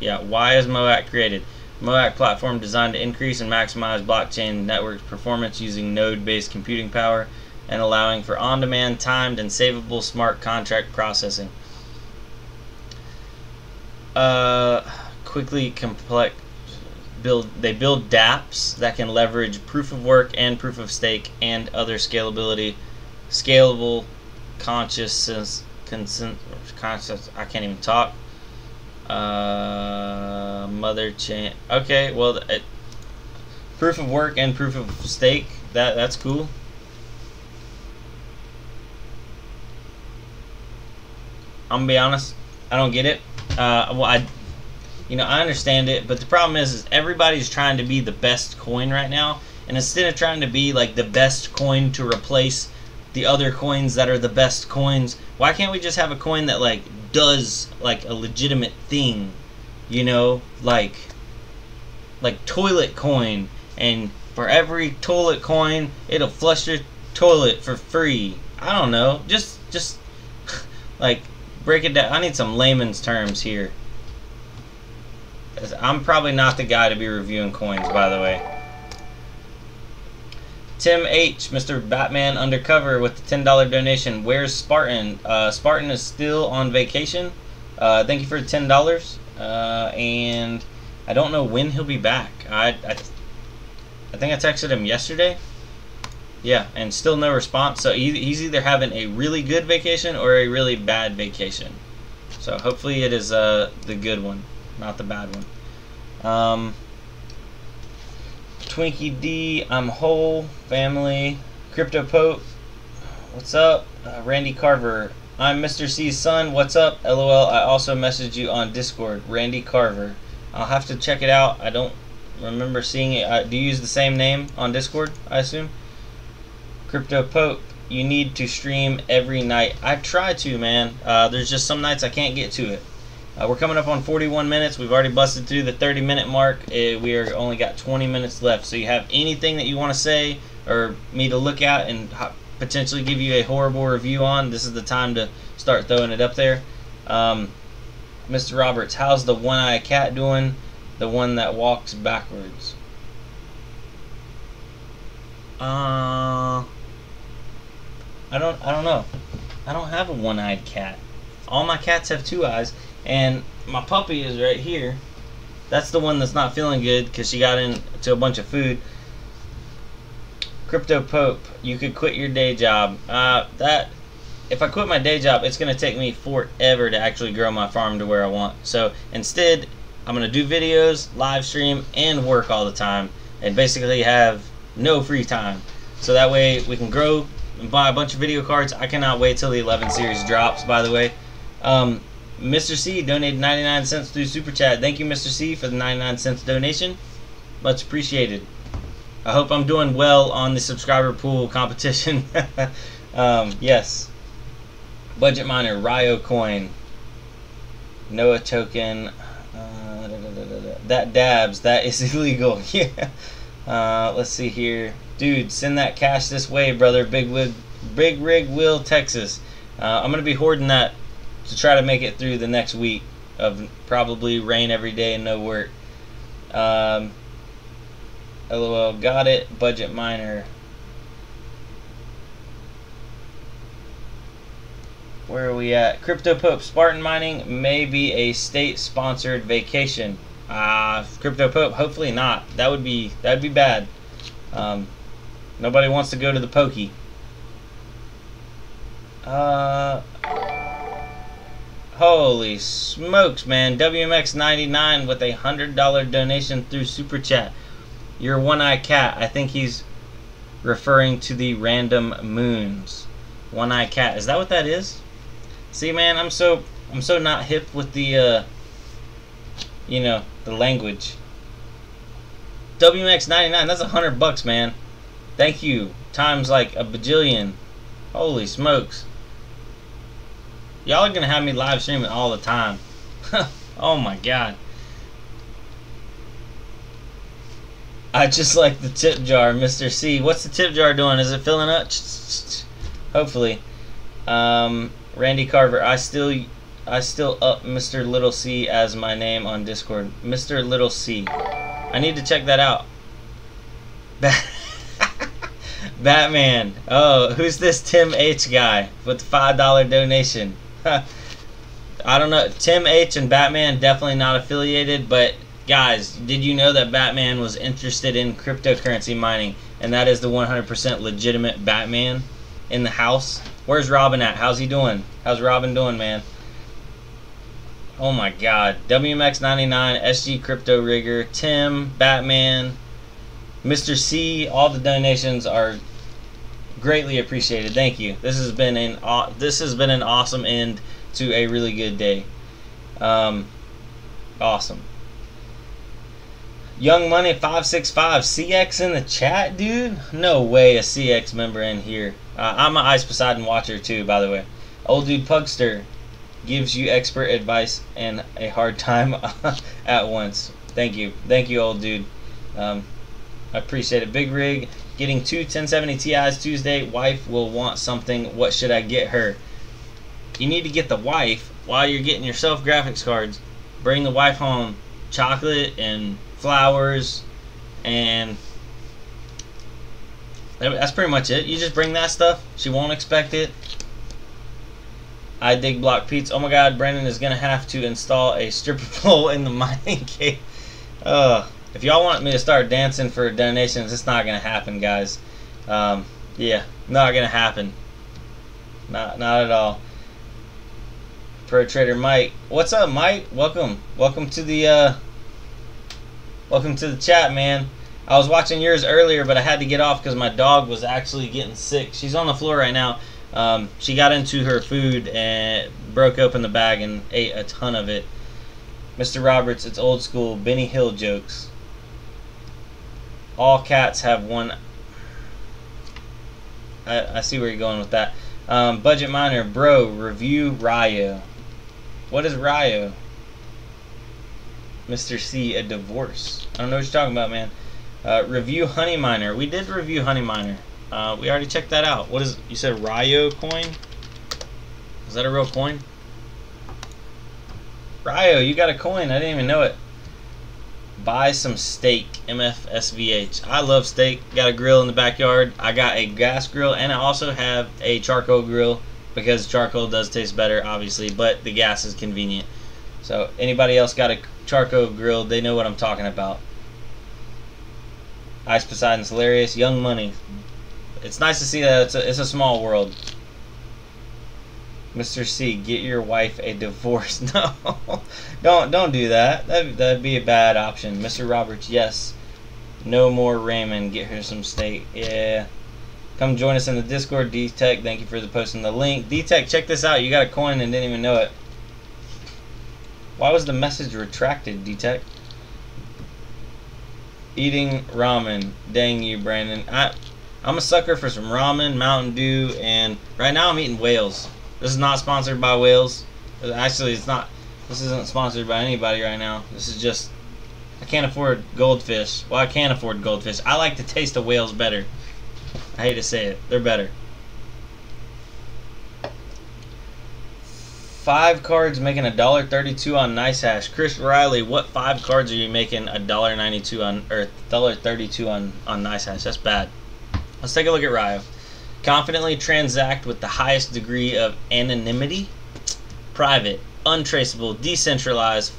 Yeah, why is MOAC created? MOAC platform designed to increase and maximize blockchain network performance using node-based computing power and allowing for on-demand, timed, and savable smart contract processing. Uh, quickly complex build. They build DApps that can leverage proof of work and proof of stake and other scalability, scalable, conscious consent, conscious. I can't even talk uh, mother chain. Okay, well, it, proof of work and proof of stake. That that's cool. I'm gonna be honest. I don't get it. Uh, well, I, you know, I understand it, but the problem is, is everybody's trying to be the best coin right now, and instead of trying to be like the best coin to replace the other coins that are the best coins, why can't we just have a coin that like does like a legitimate thing. you know, like like toilet coin and for every toilet coin it'll flush your toilet for free. I don't know. Just just like break it down. I need some layman's terms here. I'm probably not the guy to be reviewing coins, by the way. Tim H, Mr. Batman Undercover with the $10 donation. Where's Spartan? Uh, Spartan is still on vacation. Uh, thank you for the $10. Uh, and I don't know when he'll be back. I, I, I think I texted him yesterday. Yeah, and still no response. So he's either having a really good vacation or a really bad vacation. So hopefully it is uh, the good one, not the bad one. Um, Twinkie D, I'm whole, family, Crypto Pope, what's up? Uh, Randy Carver, I'm Mr. C's son, what's up? LOL, I also messaged you on Discord, Randy Carver. I'll have to check it out. I don't remember seeing it. Uh, do you use the same name on Discord, I assume? Crypto Pope, you need to stream every night. I try to, man. Uh, there's just some nights I can't get to it. Uh, we're coming up on 41 minutes. We've already busted through the 30 minute mark. Uh, we are only got 20 minutes left. So you have anything that you want to say or me to look at and potentially give you a horrible review on, this is the time to start throwing it up there. Um, Mr. Roberts, how's the one-eyed cat doing? The one that walks backwards. Uh, I don't. I don't know. I don't have a one-eyed cat. All my cats have two eyes, and my puppy is right here. That's the one that's not feeling good because she got into a bunch of food. Crypto Pope, you could quit your day job. Uh, that if I quit my day job, it's going to take me forever to actually grow my farm to where I want. So instead, I'm going to do videos, live stream, and work all the time, and basically have no free time. So that way we can grow and buy a bunch of video cards. I cannot wait till the 11 series drops, by the way. Um, Mr. C donated 99 cents through Super Chat. Thank you, Mr. C, for the 99 cents donation. Much appreciated. I hope I'm doing well on the subscriber pool competition. um, yes. Budget miner, Ryo coin, Noah token. Uh, that dabs. That is illegal. yeah. Uh, let's see here, dude. Send that cash this way, brother. Big Wig, Big Rig Will, Texas. Uh, I'm gonna be hoarding that to try to make it through the next week of probably rain every day and no work. Um, LOL, got it. Budget miner. Where are we at? Crypto Pope. Spartan mining may be a state-sponsored vacation. Uh, Crypto Pope. Hopefully not. That would be that would be bad. Um, nobody wants to go to the pokey. Uh, Holy smokes, man. WMX99 with a $100 donation through Super Chat. Your one-eyed cat. I think he's referring to the random moons. One-eyed cat. Is that what that is? See, man, I'm so I'm so not hip with the uh you know, the language. WMX99, that's a hundred bucks, man. Thank you. Times like a bajillion. Holy smokes. Y'all are gonna have me live streaming all the time. oh my god. I just like the tip jar, Mr. C. What's the tip jar doing? Is it filling up? Hopefully. Um, Randy Carver. I still, I still up Mr. Little C as my name on Discord. Mr. Little C. I need to check that out. Batman. Oh, who's this Tim H guy with the five dollar donation? I don't know. Tim H and Batman definitely not affiliated, but guys, did you know that Batman was interested in cryptocurrency mining, and that is the 100% legitimate Batman in the house? Where's Robin at? How's he doing? How's Robin doing, man? Oh my God. WMX99, SG Crypto Rigger, Tim, Batman, Mr. C. All the donations are greatly appreciated. Thank you. This has been an this has been an awesome end to a really good day. Um, awesome. Young Money 565 CX in the chat, dude. No way a CX member in here. Uh, I'm an Ice Poseidon watcher too, by the way. Old dude Pugster. gives you expert advice and a hard time at once. Thank you. Thank you, old dude. Um, I appreciate it. Big Rig, getting two 1070 Ti's Tuesday. Wife will want something. What should I get her? You need to get the wife while you're getting yourself graphics cards. Bring the wife home chocolate and flowers and that's pretty much it. You just bring that stuff. She won't expect it. I dig block pizza. Oh my god, Brandon is to have to install a stripper pole in the mining cave. Uh, if y'all want me to start dancing for donations, it's not to happen, guys. Um, yeah, not to happen. Not, not at all. Pro Trader Mike. What's up, Mike? Welcome. Welcome to the, uh, welcome to the chat, man. I was watching yours earlier, but I had to get off because my dog was actually getting sick. She's on the floor right now. Um, she got into her food and broke open the bag and ate a ton of it. Mr. Roberts, it's old school Benny Hill jokes. All cats have one. I, I see where you're going with that. Um, Budget Miner, bro, review Ryo. What is Ryo? Mr. C, a divorce. I don't know what you're talking about, man. Uh, review Honey Miner. We did review Honey Miner. Uh, we already checked that out. What is you said Ryo coin? Is that a real coin? Ryo, you got a coin. I didn't even know it. Buy some steak, MFSVH. I love steak. Got a grill in the backyard. I got a gas grill and I also have a charcoal grill because charcoal does taste better, obviously, but the gas is convenient. So anybody else got a charcoal grill, they know what I'm talking about. Ice Poseidon's hilarious. Young Money. It's nice to see that it's a, it's a small world. Mr. C, get your wife a divorce. No, don't don't do that. That that'd be a bad option. Mr. Roberts, yes. No more Raymond. Get her some steak. Yeah. Come join us in the Discord, D-Tech. Thank you for the posting the link. D-Tech, check this out. You got a coin and didn't even know it. Why was the message retracted, D-Tech? eating ramen. Dang you, Brandon. I, I'm a sucker for some ramen, Mountain Dew, and right now I'm eating whales. This is not sponsored by whales. Actually, it's not. This isn't sponsored by anybody right now. This is just. I can't afford goldfish. Well, I can't afford goldfish. I like the taste of whales better. I hate to say it. They're better. five cards making a dollar thirty-two on NiceHash. Chris Riley, what five cards are you making a dollar ninety-two on or dollar thirty-two on on NiceHash? That's bad. Let's take a look at Ryo. Confidently transact with the highest degree of anonymity, private, untraceable, decentralized,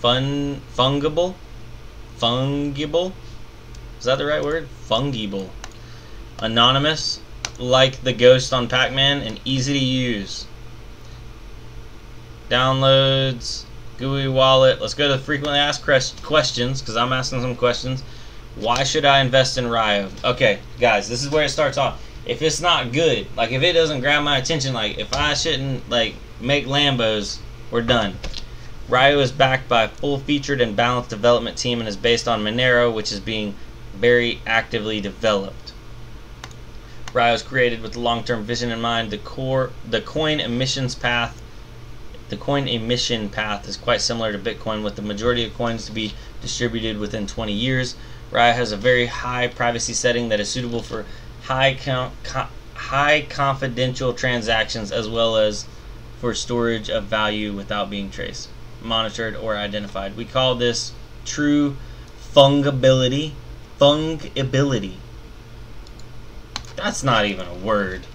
fun, fungible, fungible. Is that the right word? Fungible. Anonymous, like the ghost on Pac-Man, and easy to use downloads, GUI wallet. Let's go to frequently asked questions because I'm asking some questions. Why should I invest in Ryo? Okay, guys, this is where it starts off. If it's not good, like if it doesn't grab my attention, like if I shouldn't like make Lambos, we're done. Ryo is backed by a full featured and balanced development team and is based on Monero, which is being very actively developed. Ryo is created with the long-term vision in mind. The core, the coin emissions path the coin emission path is quite similar to Bitcoin, with the majority of coins to be distributed within 20 years. Ryo has a very high privacy setting that is suitable for high count, co- high confidential transactions as well as for storage of value without being traced, monitored, or identified. We call this true fungibility. Fungibility. That's not even a word.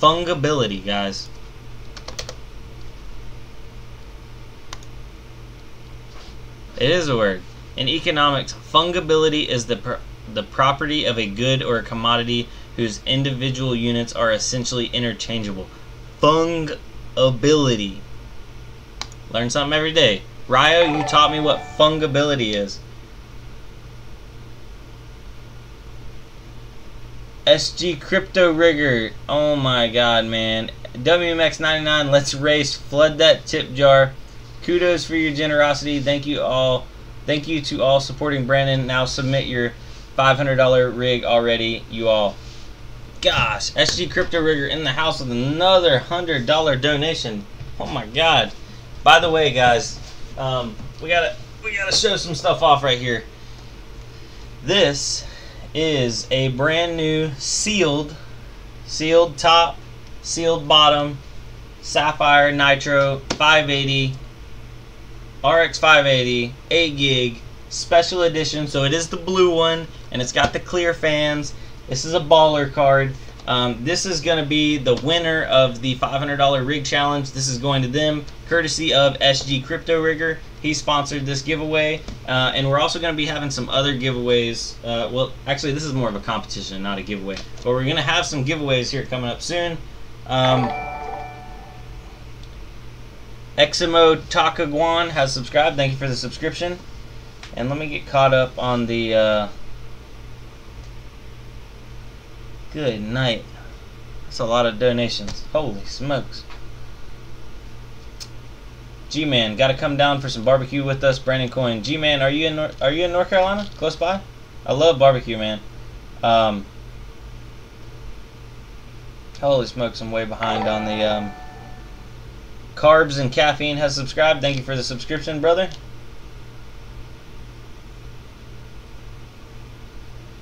Fungibility, guys. It is a word. In economics, fungibility is the the property of a good or a commodity whose individual units are essentially interchangeable. Fungibility. Learn something every day. Ryo, you taught me what fungibility is. SG Crypto Rigger. Oh my god, man. WMX99, let's race. Flood that tip jar. Kudos for your generosity. Thank you all. Thank you to all supporting Brandon. Now submit your $500 rig already, you all. gosh. SG Crypto Rigger in the house with another $100 donation. Oh my god. By the way, guys, um, we gotta we gotta show some stuff off right here. This is a brand new sealed, sealed top, sealed bottom, Sapphire Nitro 580, RX 580, 8 gig, special edition. So it is the blue one, and it's got the clear fans. This is a baller card. Um, this is going to be the winner of the $500 rig challenge. This is going to them, courtesy of SG Crypto Rigger. He sponsored this giveaway, uh, and we're also going to be having some other giveaways. Uh, well, actually, this is more of a competition, not a giveaway. But we're going to have some giveaways here coming up soon. Um, Eximo Takaguan has subscribed. Thank you for the subscription. And let me get caught up on the. Uh, good night. That's a lot of donations. Holy smokes. G-Man, got to come down for some barbecue with us. Brandon Coin. G-Man, are you in Nor are you in North Carolina? Close by? I love barbecue, man. Um, holy smokes, I'm way behind on the um, carbs and caffeine has subscribed. Thank you for the subscription, brother.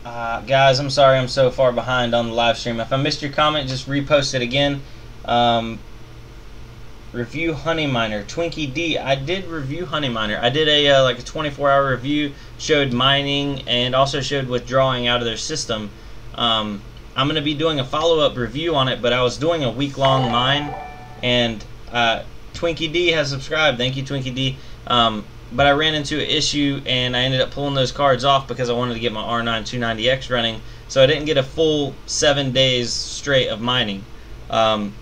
Uh, guys, I'm sorry I'm so far behind on the live stream. If I missed your comment, just repost it again. Um, review Honey Miner, Twinkie D. I did review Honey Miner. I did a uh, like a 24-hour review, showed mining, and also showed withdrawing out of their system. Um, I'm going to be doing a follow-up review on it, but I was doing a week-long mine, and uh, Twinkie D has subscribed. Thank you, Twinkie D. Um, but I ran into an issue and I ended up pulling those cards off because I wanted to get my R9 290X running. So I didn't get a full seven days straight of mining. Um,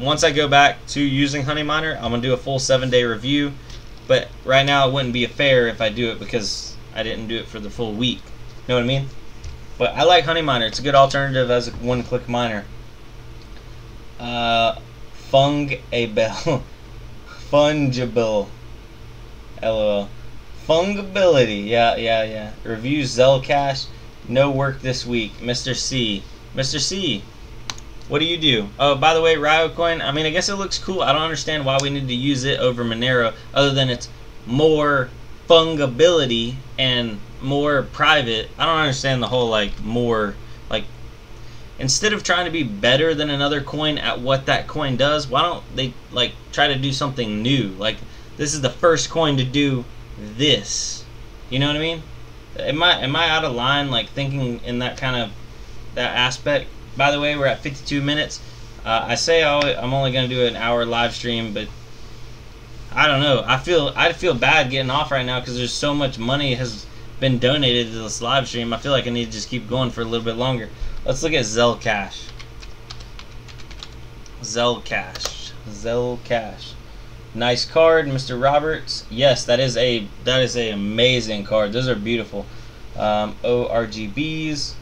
once I go back to using Honey Miner, I'm going to do a full seven day review. But right now it wouldn't be fair if I do it because I didn't do it for the full week. Know what I mean? But I like Honey Miner. It's a good alternative as a one-click miner. Uh, Fungable. Fungible. LOL. Fungability. Yeah, yeah, yeah. Review Zelcash. No work this week. Mr. C. Mr. C. What do you do? Oh, by the way, RyoCoin, I mean, I guess it looks cool. I don't understand why we need to use it over Monero other than it's more fungability and more private. I don't understand the whole, like, more, instead of trying to be better than another coin at what that coin does, why don't they, like, try to do something new? Like, this is the first coin to do this. You know what I mean? Am I am I out of line like thinking in that kind of that aspect? By the way, we're at 52 minutes. Uh, I say I'm only going to do an hour live stream, but I don't know. I feel I feel bad getting off right now because there's so much money has been donated to this live stream. I feel like I need to just keep going for a little bit longer. Let's look at Zelcash. Zelcash. Zelcash. Nice card, Mr. Roberts. Yes, that is a that is a amazing card. Those are beautiful. Um, ORGBs.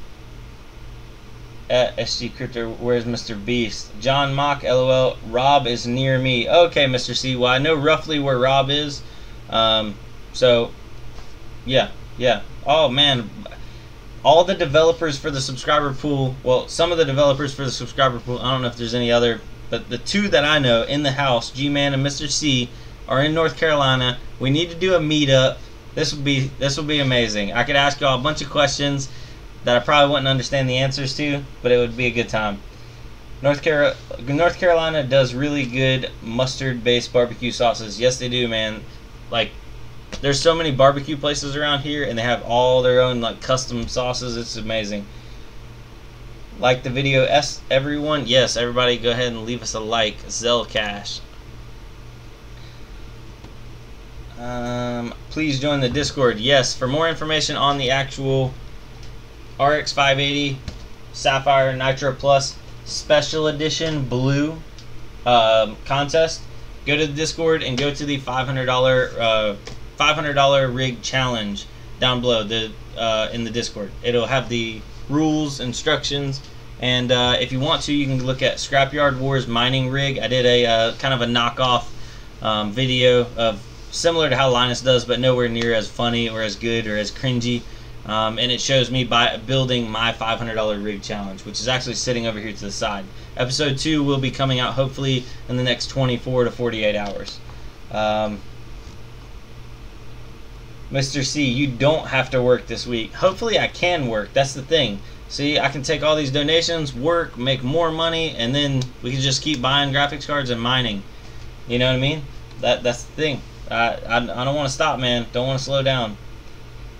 At SG Crypto, where's Mr. Beast? John Mock, LOL. Rob is near me. Okay, Mr. C. Well, I know roughly where Rob is. Um, so, yeah, yeah. Oh man, all the developers for the subscriber pool. Well, some of the developers for the subscriber pool. I don't know if there's any other but the two that I know in the house, G-Man and Mr. C, are in North Carolina. We need to do a meetup. This would be this will be amazing. I could ask y'all a bunch of questions that I probably wouldn't understand the answers to, but it would be a good time. North, Car- North Carolina does really good mustard-based barbecue sauces. Yes, they do, man. Like, there's so many barbecue places around here, and they have all their own like custom sauces. It's amazing. Like the video s everyone? Yes everybody go ahead and leave us a like. Zelcash um, please join the discord. Yes for more information on the actual RX 580 Sapphire Nitro Plus special edition blue um, contest go to the discord and go to the $500 uh, $500 rig challenge down below the uh, in the discord it'll have the rules, instructions, and uh, if you want to, you can look at Scrapyard Wars mining rig. I did a uh, kind of a knockoff um, video of similar to how Linus does, but nowhere near as funny or as good or as cringy. Um, and it shows me by building my $500 rig challenge, which is actually sitting over here to the side. Episode 2 will be coming out hopefully in the next 24 to 48 hours. Um, Mr. C, you don't have to work this week. Hopefully, I can work. That's the thing. See, I can take all these donations, work, make more money, and then we can just keep buying graphics cards and mining. You know what I mean? That that's the thing. I I, I don't want to stop, man. Don't want to slow down.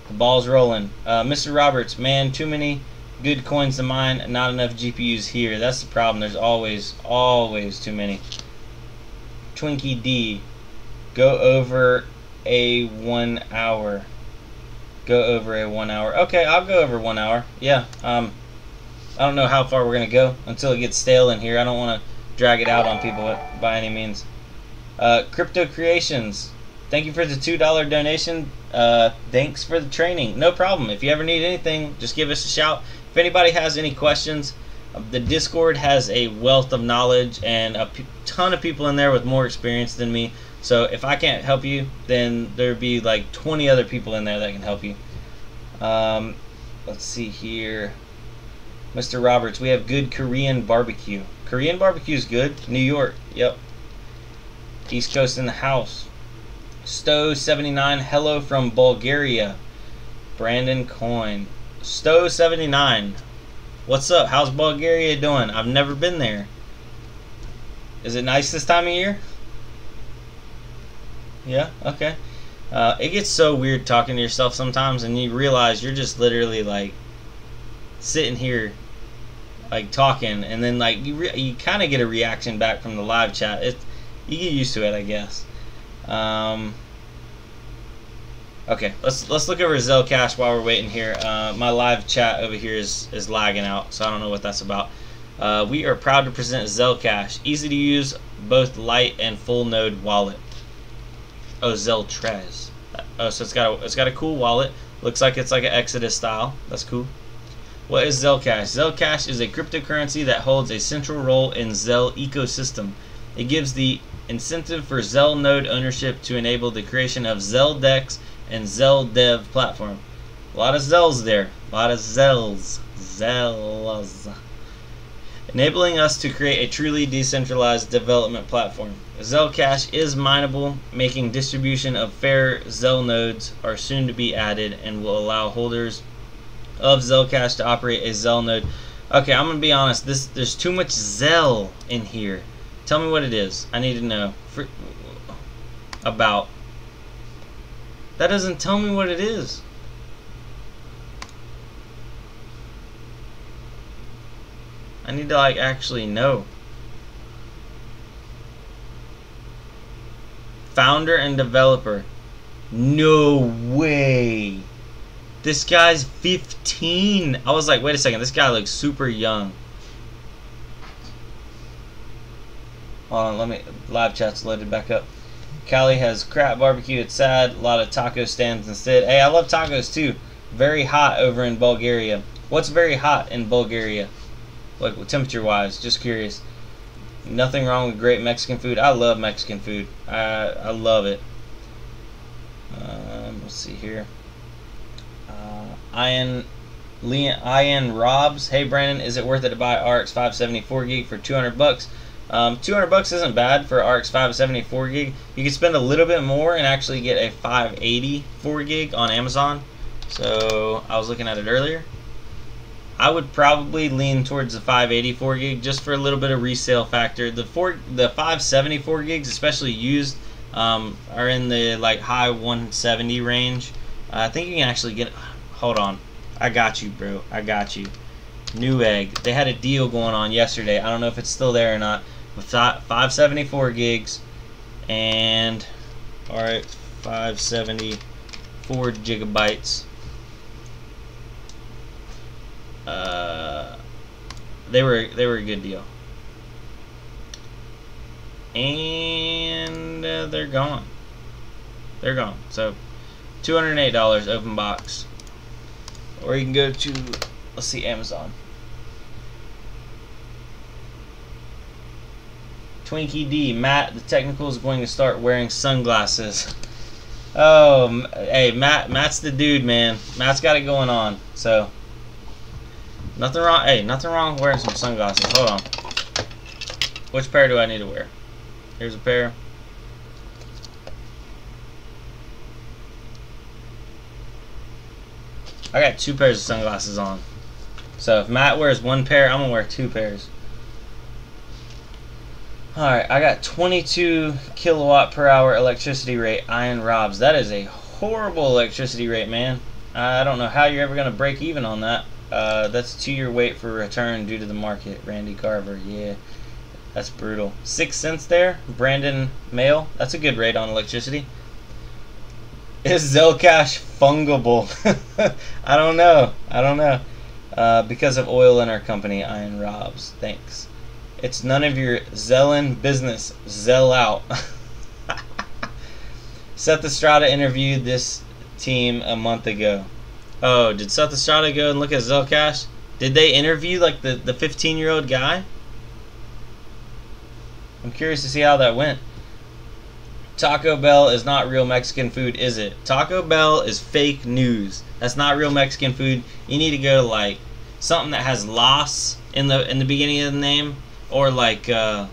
The ball's rolling. Uh, Mr. Roberts, man, too many good coins to mine, not enough GPUs here. That's the problem. There's always, always too many. Twinkie D, go over a one hour. Go over a one hour. Okay, I'll go over one hour. Yeah. Um, I don't know how far we're gonna go until it gets stale in here. I don't want to drag it out on people by any means. Uh, Crypto Creations, thank you for the two dollar donation. Uh, thanks for the training. No problem. If you ever need anything, just give us a shout. If anybody has any questions, uh, the Discord has a wealth of knowledge and a ton of people in there with more experience than me. So if I can't help you, then there'd be like 20 other people in there that can help you. Um, let's see here. Mr. Roberts, we have good Korean barbecue. Korean barbecue is good. New York, yep. East Coast in the house. Stowe79, hello from Bulgaria. Brandon Coin. Stowe79, what's up? How's Bulgaria doing? I've never been there. Is it nice this time of year? Yeah, okay. Uh, it gets so weird talking to yourself sometimes, and you realize you're just literally like sitting here, like talking, and then like you re- you kind of get a reaction back from the live chat. It you get used to it, I guess. Um, okay, let's let's look over Zelcash while we're waiting here. Uh, my live chat over here is is lagging out, so I don't know what that's about. Uh, we are proud to present Zelcash, easy to use, both light and full node wallet. Oh, Zeltrez. Oh, so it's got a, it's got a cool wallet. Looks like it's like an Exodus style. That's cool. What is Zelcash? Zelcash is a cryptocurrency that holds a central role in Zel ecosystem. It gives the incentive for Zel node ownership to enable the creation of Zeldex and Zel Dev platform. A lot of Zels there. A lot of Zels. Zels enabling us to create a truly decentralized development platform. Zelcash is mineable, making distribution of fair Zel nodes are soon to be added and will allow holders of Zelcash to operate a Zel node. Okay, I'm gonna be honest. This there's too much Zel in here. Tell me what it is. I need to know For, about. That doesn't tell me what it is. I need to like actually know. Founder and developer. No way. This guy's 15. I was like, wait a second, this guy looks super young. Hold on, let me live chat's loaded back up. Cali has crap barbecue, it's sad. A lot of taco stands instead. Hey, I love tacos too. Very hot over in Bulgaria. What's very hot in Bulgaria? like temperature wise just curious nothing wrong with great mexican food i love mexican food i i love it um, let's see here uh, ian Leon, Ian Robs, hey Brandon, is it worth it to buy RX 574 gig for 200 bucks? Um, 200 bucks isn't bad for RX 574 gig. You can spend a little bit more and actually get a 584 gig on Amazon. So I was looking at it earlier. I would probably lean towards the 584 gig just for a little bit of resale factor. The four, the 574 gigs, especially used, um, are in the like high 170 range. Uh, I think you can actually get. Hold on, I got you, bro. I got you. Newegg. They had a deal going on yesterday. I don't know if it's still there or not. With 574 gigs and all right, 574 gigabytes uh, they were they were a good deal. And uh, they're gone. They're gone. So, two hundred eight dollars open box, or you can go to let's see Amazon. Twinkie D, Matt, the technical is going to start wearing sunglasses. Oh, hey, Matt. Matt's the dude, man. Matt's got it going on. So, nothing wrong. Hey, nothing wrong with wearing some sunglasses. Hold on. Which pair do I need to wear? Here's a pair. I got two pairs of sunglasses on. So if Matt wears one pair, I'm gonna wear two pairs. Alright, I got 22 kilowatt per hour electricity rate, iron robs. That is a horrible electricity rate, man. I don't know how you're ever gonna break even on that. Uh, that's two year wait for return due to the market. Randy Carver, yeah. That's brutal. Six cents there. Brandon Mail. That's a good rate on electricity. Is Zelcash fungible? I don't know. I don't know. Uh, because of oil in our company, Iron Robs. Thanks. It's none of your Zellin business. Zell out. Seth Estrada interviewed this team a month ago. Oh, did Seth Estrada go and look at Zelcash? Did they interview like the the 15 year old guy? I'm curious to see how that went. Taco Bell is not real Mexican food, is it? Taco Bell is fake news. That's not real Mexican food. You need to go to like something that has Las in the in the beginning of the name, or like uh,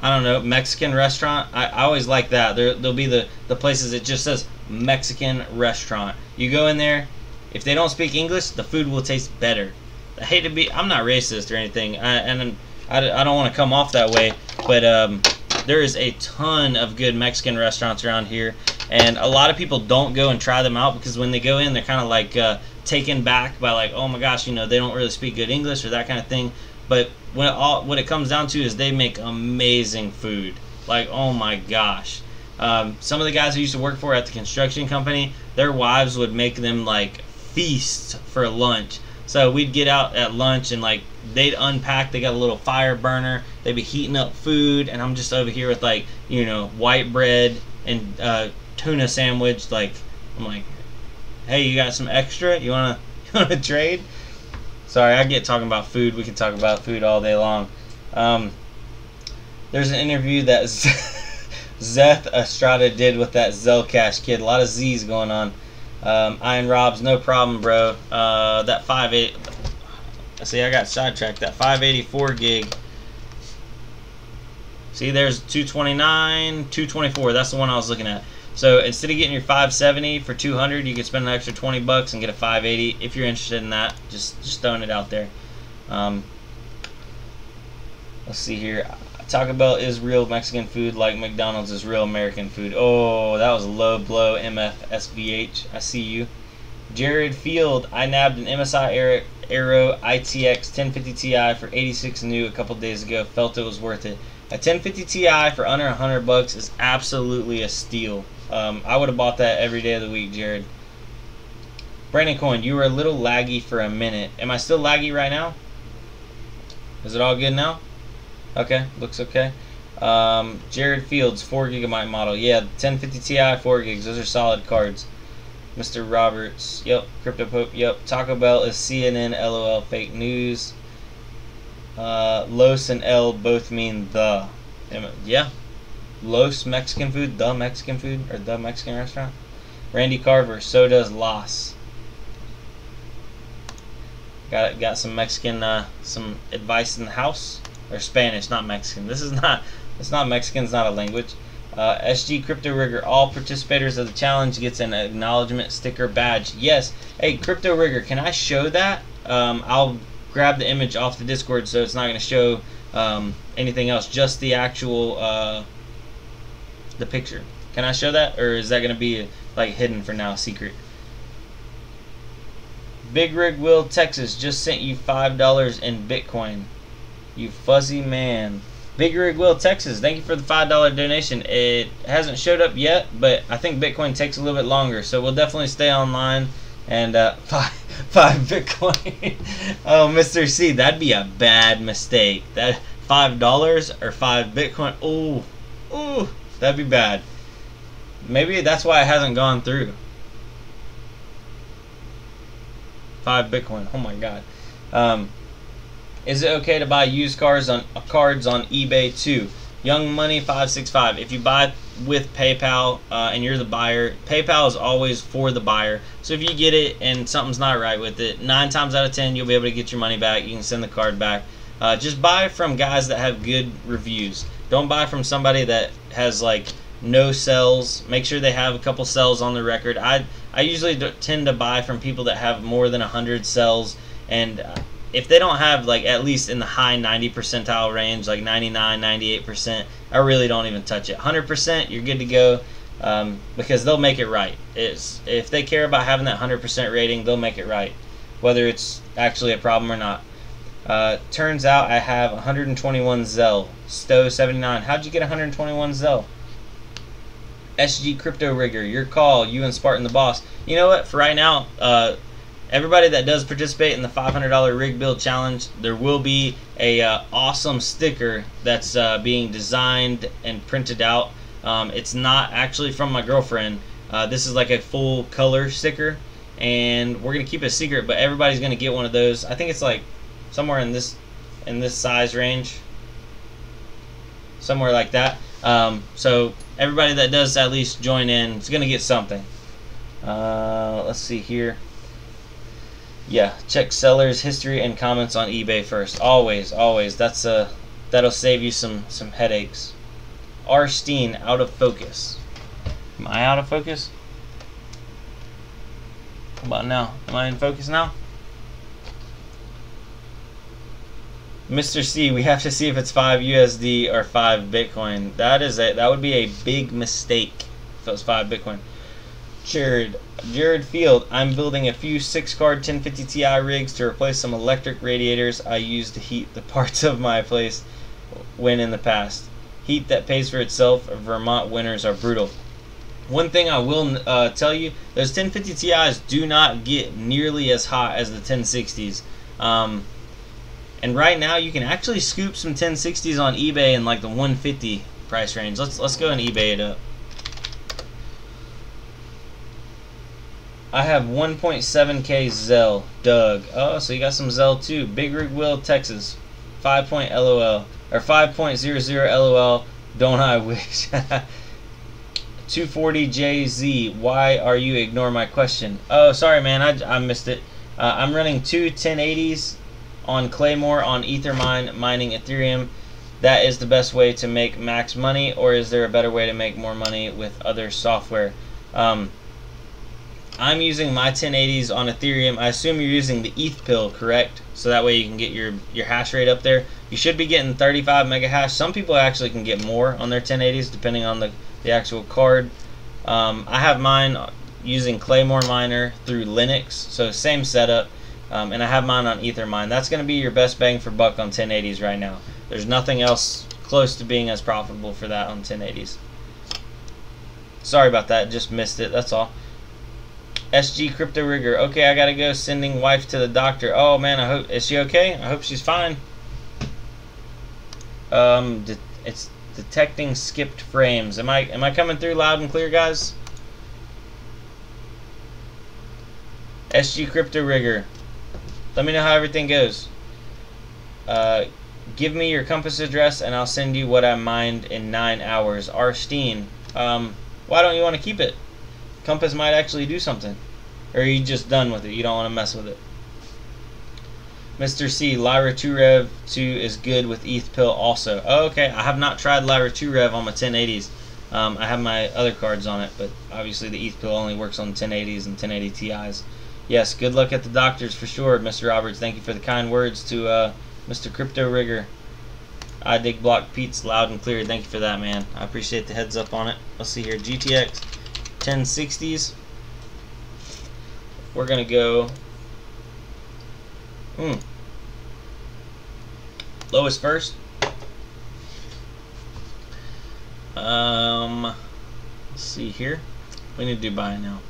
I don't know Mexican restaurant. I, I always like that. There there'll be the the places that just says Mexican restaurant. You go in there. If they don't speak English, the food will taste better. I hate to be. I'm not racist or anything, I, and I, I don't want to come off that way, but um, there is a ton of good Mexican restaurants around here, and a lot of people don't go and try them out because when they go in, they're kind of like uh, taken back by like, oh my gosh, you know, they don't really speak good English or that kind of thing. But when it all what it comes down to is they make amazing food. Like, oh my gosh. Um, some of the guys I used to work for at the construction company, their wives would make them like feast for lunch. So we'd get out at lunch and like they'd unpack. They got a little fire burner. They'd be heating up food, and I'm just over here with like you know white bread and uh, tuna sandwich. Like I'm like, hey, you got some extra? You wanna you wanna trade? Sorry, I get talking about food. We can talk about food all day long. Um, there's an interview that Zeth Estrada did with that Zelcash kid. A lot of Z's going on. Um, Iron Robs, no problem, bro. Uh, that 5.8. See, I got sidetracked. That 584 gig. See, there's 229, 224. That's the one I was looking at. So instead of getting your 570 for 200, you could spend an extra 20 bucks and get a 580 if you're interested in that. Just just throwing it out there. Um, let's see here. Taco Bell is real Mexican food like McDonald's is real American food. Oh, that was a low blow, MF SVH. I see you. Jared Field, I nabbed an MSI Aero ITX 1050 Ti for 86 new a couple days ago. Felt it was worth it. A 1050 Ti for under 100 bucks is absolutely a steal. Um, I would have bought that every day of the week, Jared. Brandon Coin, you were a little laggy for a minute. Am I still laggy right now? Is it all good now? Okay, looks okay. Um, Jared Fields, 4 gigabyte model. Yeah, 1050 Ti, 4 gigs. Those are solid cards. Mr. Roberts, yep. Crypto Pope, yep. Taco Bell is CNN, LOL, fake news. Uh, Los and L both mean the. Yeah. Los Mexican food, the Mexican food, or the Mexican restaurant. Randy Carver, so does Las. Got got some Mexican, uh, some advice in the house or Spanish, not Mexican. This is not it's not Mexican. It's not a language. Uh, SG Crypto Rigger. All participators of the challenge gets an acknowledgement sticker badge. Yes. Hey, Crypto Rigger, can I show that? Um, I'll grab the image off the Discord so it's not going to show um, anything else. Just the actual uh, the picture. Can I show that, or is that going to be like hidden for now, secret? Big Rig Will Texas just sent you five dollars in Bitcoin. You fuzzy man. Big Rig Will Texas, thank you for the $5 donation. It hasn't showed up yet, but I think Bitcoin takes a little bit longer, so we'll definitely stay online. And uh, five, five Bitcoin. oh, Mr. C, that'd be a bad mistake. That five dollars or five Bitcoin. Oh, oh, that'd be bad. Maybe that's why it hasn't gone through. Five Bitcoin. Oh my God. Um, is it okay to buy used cars on uh, cards on eBay too? Young Money five six five. If you buy with PayPal uh, and you're the buyer, PayPal is always for the buyer. So if you get it and something's not right with it, nine times out of ten you'll be able to get your money back. You can send the card back. Uh, just buy from guys that have good reviews. Don't buy from somebody that has like no sells. Make sure they have a couple sells on the record. I I usually tend to buy from people that have more than a hundred sells and. If they don't have like at least in the high 90 percentile range like 99 98 percent i really don't even touch it. 100 percent you're good to go um, because they'll make it right. It's, if they care about having that 100 percent rating they'll make it right whether it's actually a problem or not. Uh, turns out i have 121 zell stowe 79 how'd you get 121 zell sg crypto rigger your call you and spartan the boss. You know what? For right now uh, everybody that does participate in the $500 rig build challenge there will be a uh, awesome sticker that's uh, being designed and printed out. Um, it's not actually from my girlfriend. Uh, this is like a full color sticker and we're gonna keep it a secret but everybody's gonna get one of those. I think it's like somewhere in this in this size range. Somewhere like that. Um, so everybody that does at least join in is gonna get something. Uh, let's see here yeah, check sellers history and comments on eBay first. Always, always. That's a uh, that'll save you some some headaches. R. Steen out of focus. Am I out of focus? How about now? Am I in focus now? Mr. C, we have to see if it's 5 USD or 5 Bitcoin. That is a that would be a big mistake if it was 5 Bitcoin. Jared, Jared Field, I'm building a few 6-card 1050 Ti rigs to replace some electric radiators I use to heat the parts of my place when in the past. Heat that pays for itself, Vermont winters are brutal. One thing I will uh, tell you, those 1050 Ti's do not get nearly as hot as the 1060s. Um, and right now you can actually scoop some 1060s on eBay in like the 150 price range. Let's let's go and eBay it up. I have 1.7k Zell. Doug. Oh, so you got some Zell too. Big Rig Will, Texas. 5. LOL. Or 5.00 LOL. Don't I wish. 240JZ. Why are you ignore my question? Oh, sorry, man. I, I missed it. Uh, I'm running two 1080s on Claymore on Ethermine mining Ethereum. That is the best way to make max money, or is there a better way to make more money with other software? Um, I'm using my 1080s on Ethereum. I assume you're using the ETH pill, correct? So that way you can get your, your hash rate up there. You should be getting 35 mega hash. Some people actually can get more on their 1080s depending on the, the actual card. Um, I have mine using Claymore Miner through Linux, so same setup. Um, and I have mine on Ethermine. That's going to be your best bang for buck on 1080s right now. There's nothing else close to being as profitable for that on 1080s. Sorry about that, just missed it, that's all. SG Crypto Rigger. Okay, I gotta go sending wife to the doctor. Oh man, I hope is she okay? I hope she's fine. Um, de it's detecting skipped frames. Am I am I coming through loud and clear, guys? SG Crypto Rigger. Let me know how everything goes. Uh, give me your compass address and I'll send you what I mined in nine hours. R. Steen. Um, why don't you want to keep it? Compass might actually do something. Or are you just done with it? You don't want to mess with it. Mr. C, Lyra 2 Rev 2 is good with ETH Pill also. Oh, okay. I have not tried Lyra 2 Rev on my 1080s. Um, I have my other cards on it, but obviously the ETH Pill only works on 1080s and 1080 Ti's. Yes, good luck at the doctors for sure, Mr. Roberts. Thank you for the kind words to uh, Mr. Crypto Rigger. I dig block Pete's loud and clear. Thank you for that, man. I appreciate the heads up on it. Let's see here. GTX 1060s. We're going to go... Hmm. Lowest first. Um, let's see here. We need to do buy now.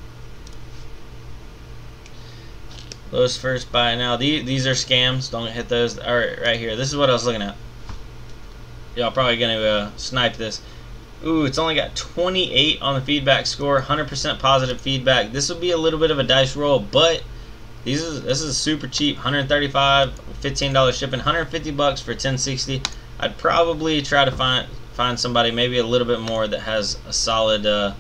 Lowest first buy now. These, these are scams. Don't hit those. Alright, right here. This is what I was looking at. Y'all probably going to uh, snipe this. Ooh, it's only got 28 on the feedback score, 100% positive feedback. This will be a little bit of a dice roll, but these is this is super cheap, 135, $15 shipping, 150 bucks for 1060. I'd probably try to find find somebody maybe a little bit more that has a solid. Uh,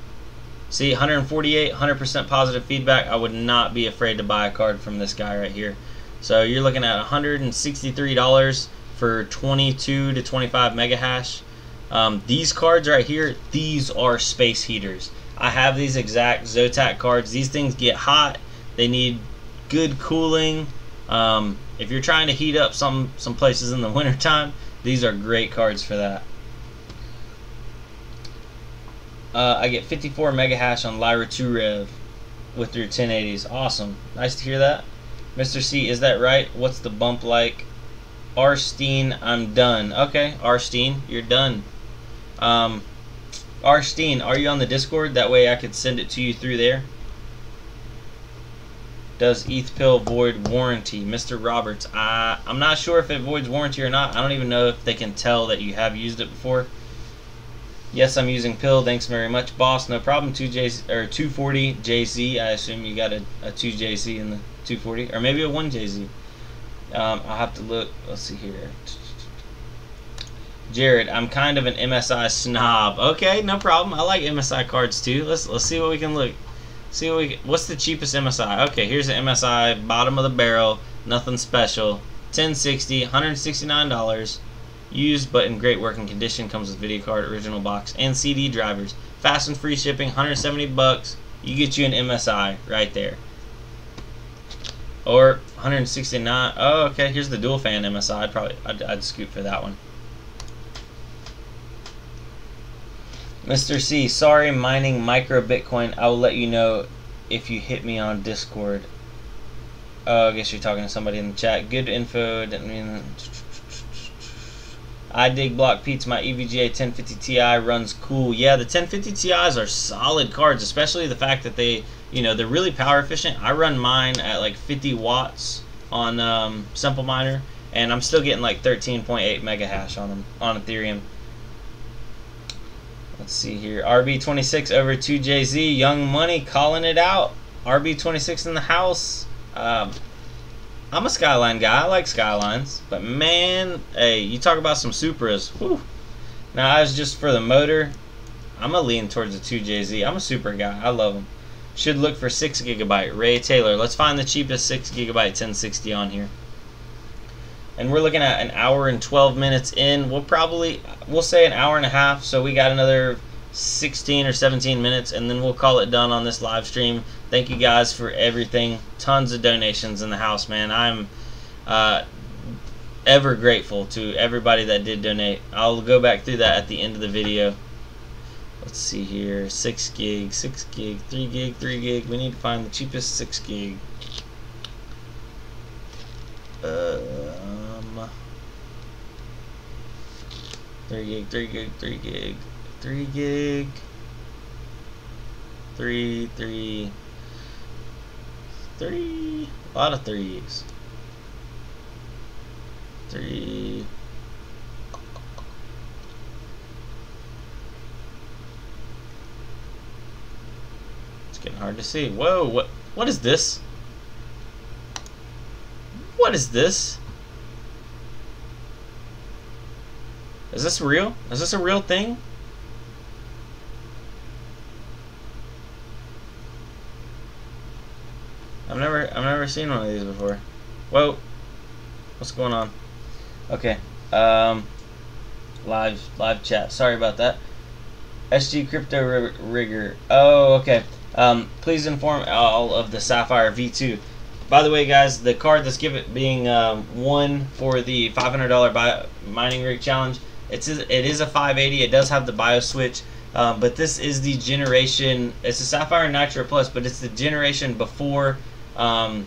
see, 148, 100% positive feedback. I would not be afraid to buy a card from this guy right here. So you're looking at $163 for 22 to 25 mega hash. Um, these cards right here, these are space heaters. I have these exact Zotac cards. These things get hot. They need good cooling. Um, if you're trying to heat up some some places in the wintertime, these are great cards for that. Uh, I get 54 mega hash on Lyra 2 Rev with your 1080s. Awesome. Nice to hear that. Mr. C, is that right? What's the bump like? Arstein, I'm done. Okay, Arstein, you're done. Um, are you on the Discord? That way I could send it to you through there. Does ETH pill void warranty? Mr. Roberts, uh, I'm not sure if it voids warranty or not. I don't even know if they can tell that you have used it before. Yes, I'm using pill. Thanks very much, boss. No problem. Two J or 240 JZ. I assume you got a, a 2 JZ in the 240, or maybe a 1 JZ. Um, I'll have to look. Let's see here. Jared, I'm kind of an MSI snob. Okay, no problem. I like MSI cards too. Let's let's see what we can look. See what we what's the cheapest MSI? Okay, here's the MSI bottom of the barrel, nothing special. 1060, 169 dollars. Used but in great working condition. Comes with video card, original box, and CD drivers. Fast and free shipping, 170 bucks. You get you an MSI right there. Or 169. Oh, okay. Here's the dual fan MSI. I'd probably I'd, I'd scoop for that one. Mr. C, sorry, mining micro Bitcoin. I will let you know if you hit me on Discord. Oh, I guess you're talking to somebody in the chat. Good info. Didn't mean. I dig block Pete's my EVGA 1050 Ti runs cool. Yeah, the 1050 Ti's are solid cards, especially the fact that they, you know, they're really power efficient. I run mine at like 50 watts on um, Simple Miner, and I'm still getting like 13.8 mega hash on them on Ethereum. Let's see here. RB26 over 2JZ. Young Money calling it out. RB26 in the house. Um, I'm a Skyline guy. I like Skylines. But man, hey, you talk about some Supras. Whew. Now, I was just for the motor. I'm going to lean towards the 2JZ. I'm a Supra guy. I love them. Should look for 6 gigabyte. Ray Taylor. Let's find the cheapest 6 gigabyte 1060 on here and we're looking at an hour and 12 minutes in. We'll probably we'll say an hour and a half so we got another 16 or 17 minutes and then we'll call it done on this live stream. Thank you guys for everything. Tons of donations in the house man. I'm uh, ever grateful to everybody that did donate. I'll go back through that at the end of the video. Let's see here. 6 gig 6 gig 3 gig 3 gig. We need to find the cheapest 6 gig. Uh, 3 gig, 3 gig, 3 gig, 3 gig, 3, 3, 3, a lot of 3s. 3, it's getting hard to see. Whoa, what, what is this? What is this? Is this real? Is this a real thing? I've never I've never seen one of these before. Whoa. What's going on? Okay. Um live live chat. Sorry about that. SG Crypto Rigger. Oh, okay. Um, please inform all of the Sapphire V2. By the way, guys, the card that's given being um, won for the $500 mining rig challenge it's it is a 580. It does have the BIOS switch, um, but this is the generation. It's a Sapphire Nitro Plus, but it's the generation before um,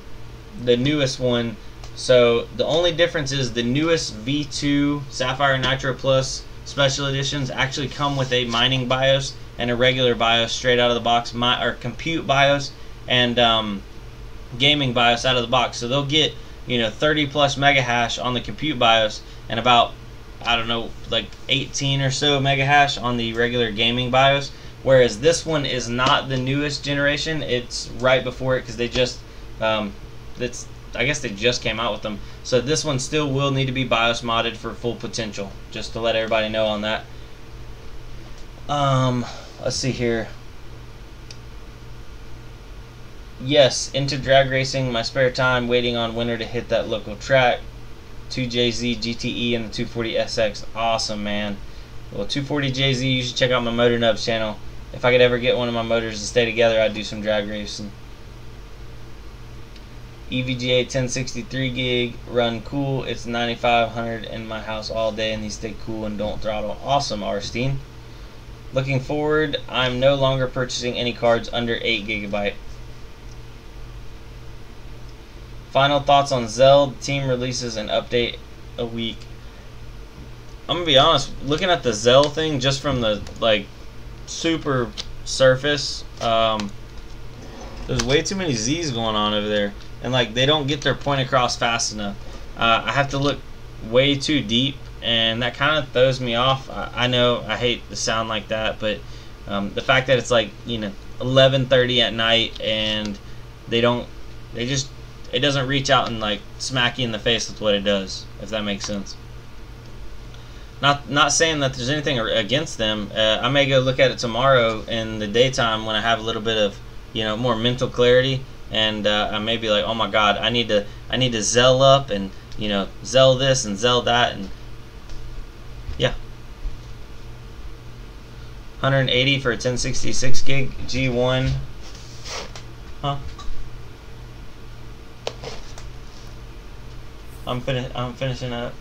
the newest one. So the only difference is the newest V2 Sapphire Nitro Plus special editions actually come with a mining BIOS and a regular BIOS straight out of the box, my or compute BIOS and um, gaming BIOS out of the box. So they'll get you know 30 plus mega hash on the compute BIOS and about I don't know, like 18 or so mega hash on the regular gaming BIOS. Whereas this one is not the newest generation. It's right before it because they just, um, it's I guess they just came out with them. So this one still will need to be BIOS modded for full potential. Just to let everybody know on that. Um, let's see here. Yes, into drag racing, my spare time, waiting on winter to hit that local track. 2JZ GTE and the 240SX. Awesome, man. Well, 240JZ, you should check out my Motor Nubs channel. If I could ever get one of my motors to stay together, I'd do some drag racing. EVGA 1063 gig, run cool. It's 9500 in my house all day, and these stay cool and don't throttle. Awesome, Arsteen. Looking forward, I'm no longer purchasing any cards under 8 gigabyte. Final thoughts on Zeld. Team releases an update a week. I'm gonna be honest. Looking at the Zell thing, just from the like super surface, um, there's way too many Z's going on over there, and like they don't get their point across fast enough. Uh, I have to look way too deep, and that kind of throws me off. I, I, know I hate the sound like that, but um, the fact that it's like you know 11:30 at night and they don't, they just it doesn't reach out and like smack you in the face with what it does, if that makes sense. Not not saying that there's anything against them. Uh, I may go look at it tomorrow in the daytime when I have a little bit of you know more mental clarity, and uh, I may be like, oh my God, I need to I need to zell up and you know zell this and zell that and yeah. 180 for a 1066 gig G1. Huh? I'm fin I'm finishing up.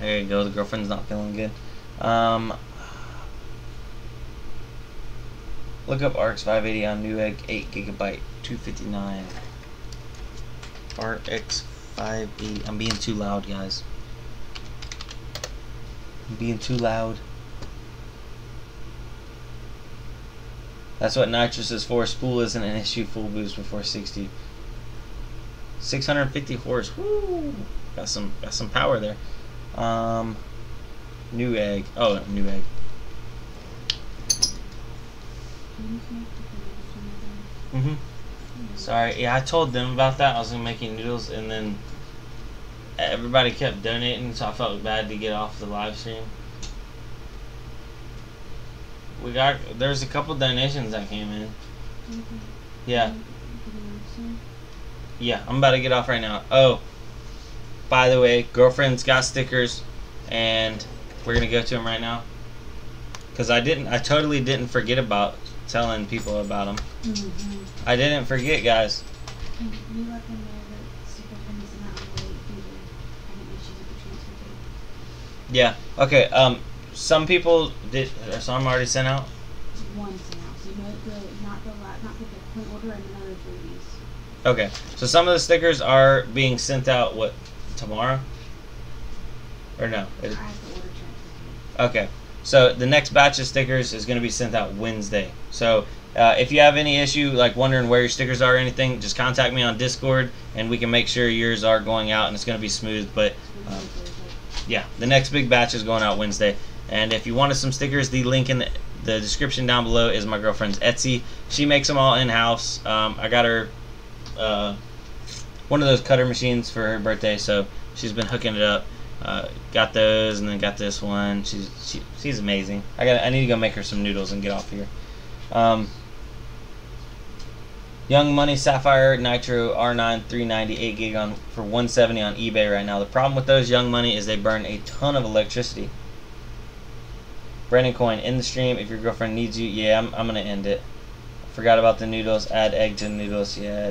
There you go. The girlfriend's not feeling good. Um, look up RX 580 on Newegg 8 gigabyte 259. RX 580. I'm being too loud, guys. I'm being too loud. That's what nitrous is for. Spool isn't an issue. Full boost before 60. 650 horse. Woo! Got some got some power there. Um, new egg. Oh, Newegg. Mhm. Sorry. Yeah, I told them about that. I was gonna make noodles, and then everybody kept donating, so I felt bad to get off the live stream. We got there's a couple donations that came in. Mhm. Yeah. Yeah, I'm about to get off right now. Oh, by the way, girlfriend's got stickers, and we're gonna go to them right now. Cause I didn't, I totally didn't forget about telling people about them. Mm -hmm. I didn't forget, guys. Yeah. Okay. Um. Some people did. Some already sent out. One sent out. So not the not the not the point order and another freebies. Okay, so some of the stickers are being sent out what tomorrow, or no? okay, so the next batch of stickers is going to be sent out Wednesday. So uh, if you have any issue, like wondering where your stickers are or anything, just contact me on Discord, and we can make sure yours are going out, and it's going to be smooth. But um, yeah, the next big batch is going out Wednesday. And if you wanted some stickers, the link in the, the description down below is my girlfriend's Etsy. She makes them all in house. Um, I got her uh, one of those cutter machines for her birthday, so she's been hooking it up. Uh, got those, and then got this one. She's she, she's amazing. I got I need to go make her some noodles and get off here. Um, Young Money Sapphire Nitro R9 398 gig on for 170 on eBay right now. The problem with those Young Money is they burn a ton of electricity. Brandon Coin in the stream. If your girlfriend needs you, yeah, I'm, I'm gonna end it. Forgot about the noodles. Add egg to the noodles. Yeah.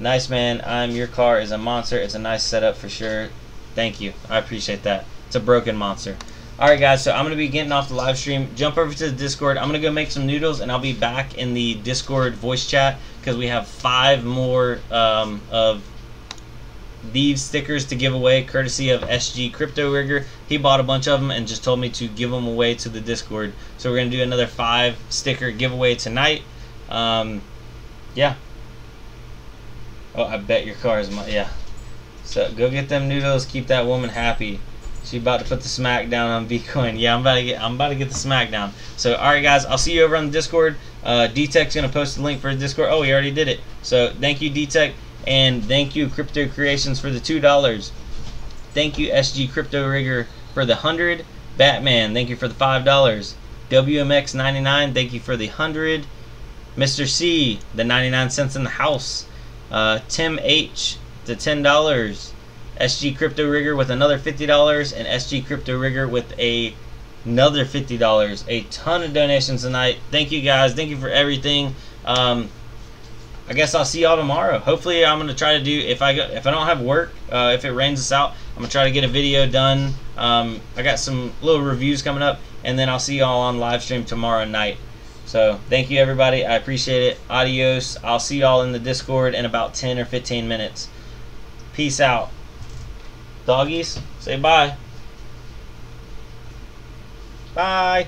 Nice, man. I'm your car is a monster. It's a nice setup for sure. Thank you. I appreciate that. It's a broken monster. Alright guys, so I'm to be getting off the live stream. Jump over to the Discord. I'm to go make some noodles and I'll be back in the Discord voice chat because we have five more um, of these stickers to give away courtesy of SG Crypto Rigger. He bought a bunch of them and just told me to give them away to the Discord. So we're going to do another five sticker giveaway tonight. Um, yeah. Oh, I bet your car is my, yeah. So go get them noodles, keep that woman happy. She about to put the smack down on Bitcoin. Yeah, I'm about to get I'm about to get the smack down. So alright guys, I'll see you over on the Discord. Uh D-Tech's gonna post the link for the Discord. Oh, he already did it. So thank you D-Tech. And thank you, Crypto Creations, for the $2. Thank you, SG Crypto Rigger, for the 100. Batman, thank you for the $5. WMX99, thank you for the 100. Mr. C, the 99 cents in the house. Uh, Tim H, the $10. SG Crypto Rigger with another $50. And SG Crypto Rigger with a another $50 a ton of donations tonight thank you guys thank you for everything um, I guess I'll see y'all tomorrow. Hopefully, I'm gonna try to do if I go, if I don't have work, uh, if it rains us out, I'm gonna try to get a video done. Um, I got some little reviews coming up, and then I'll see y'all on live stream tomorrow night. So thank you everybody. I appreciate it. Adios. I'll see y'all in the Discord in about 10 or 15 minutes. Peace out. Doggies, say bye. Bye.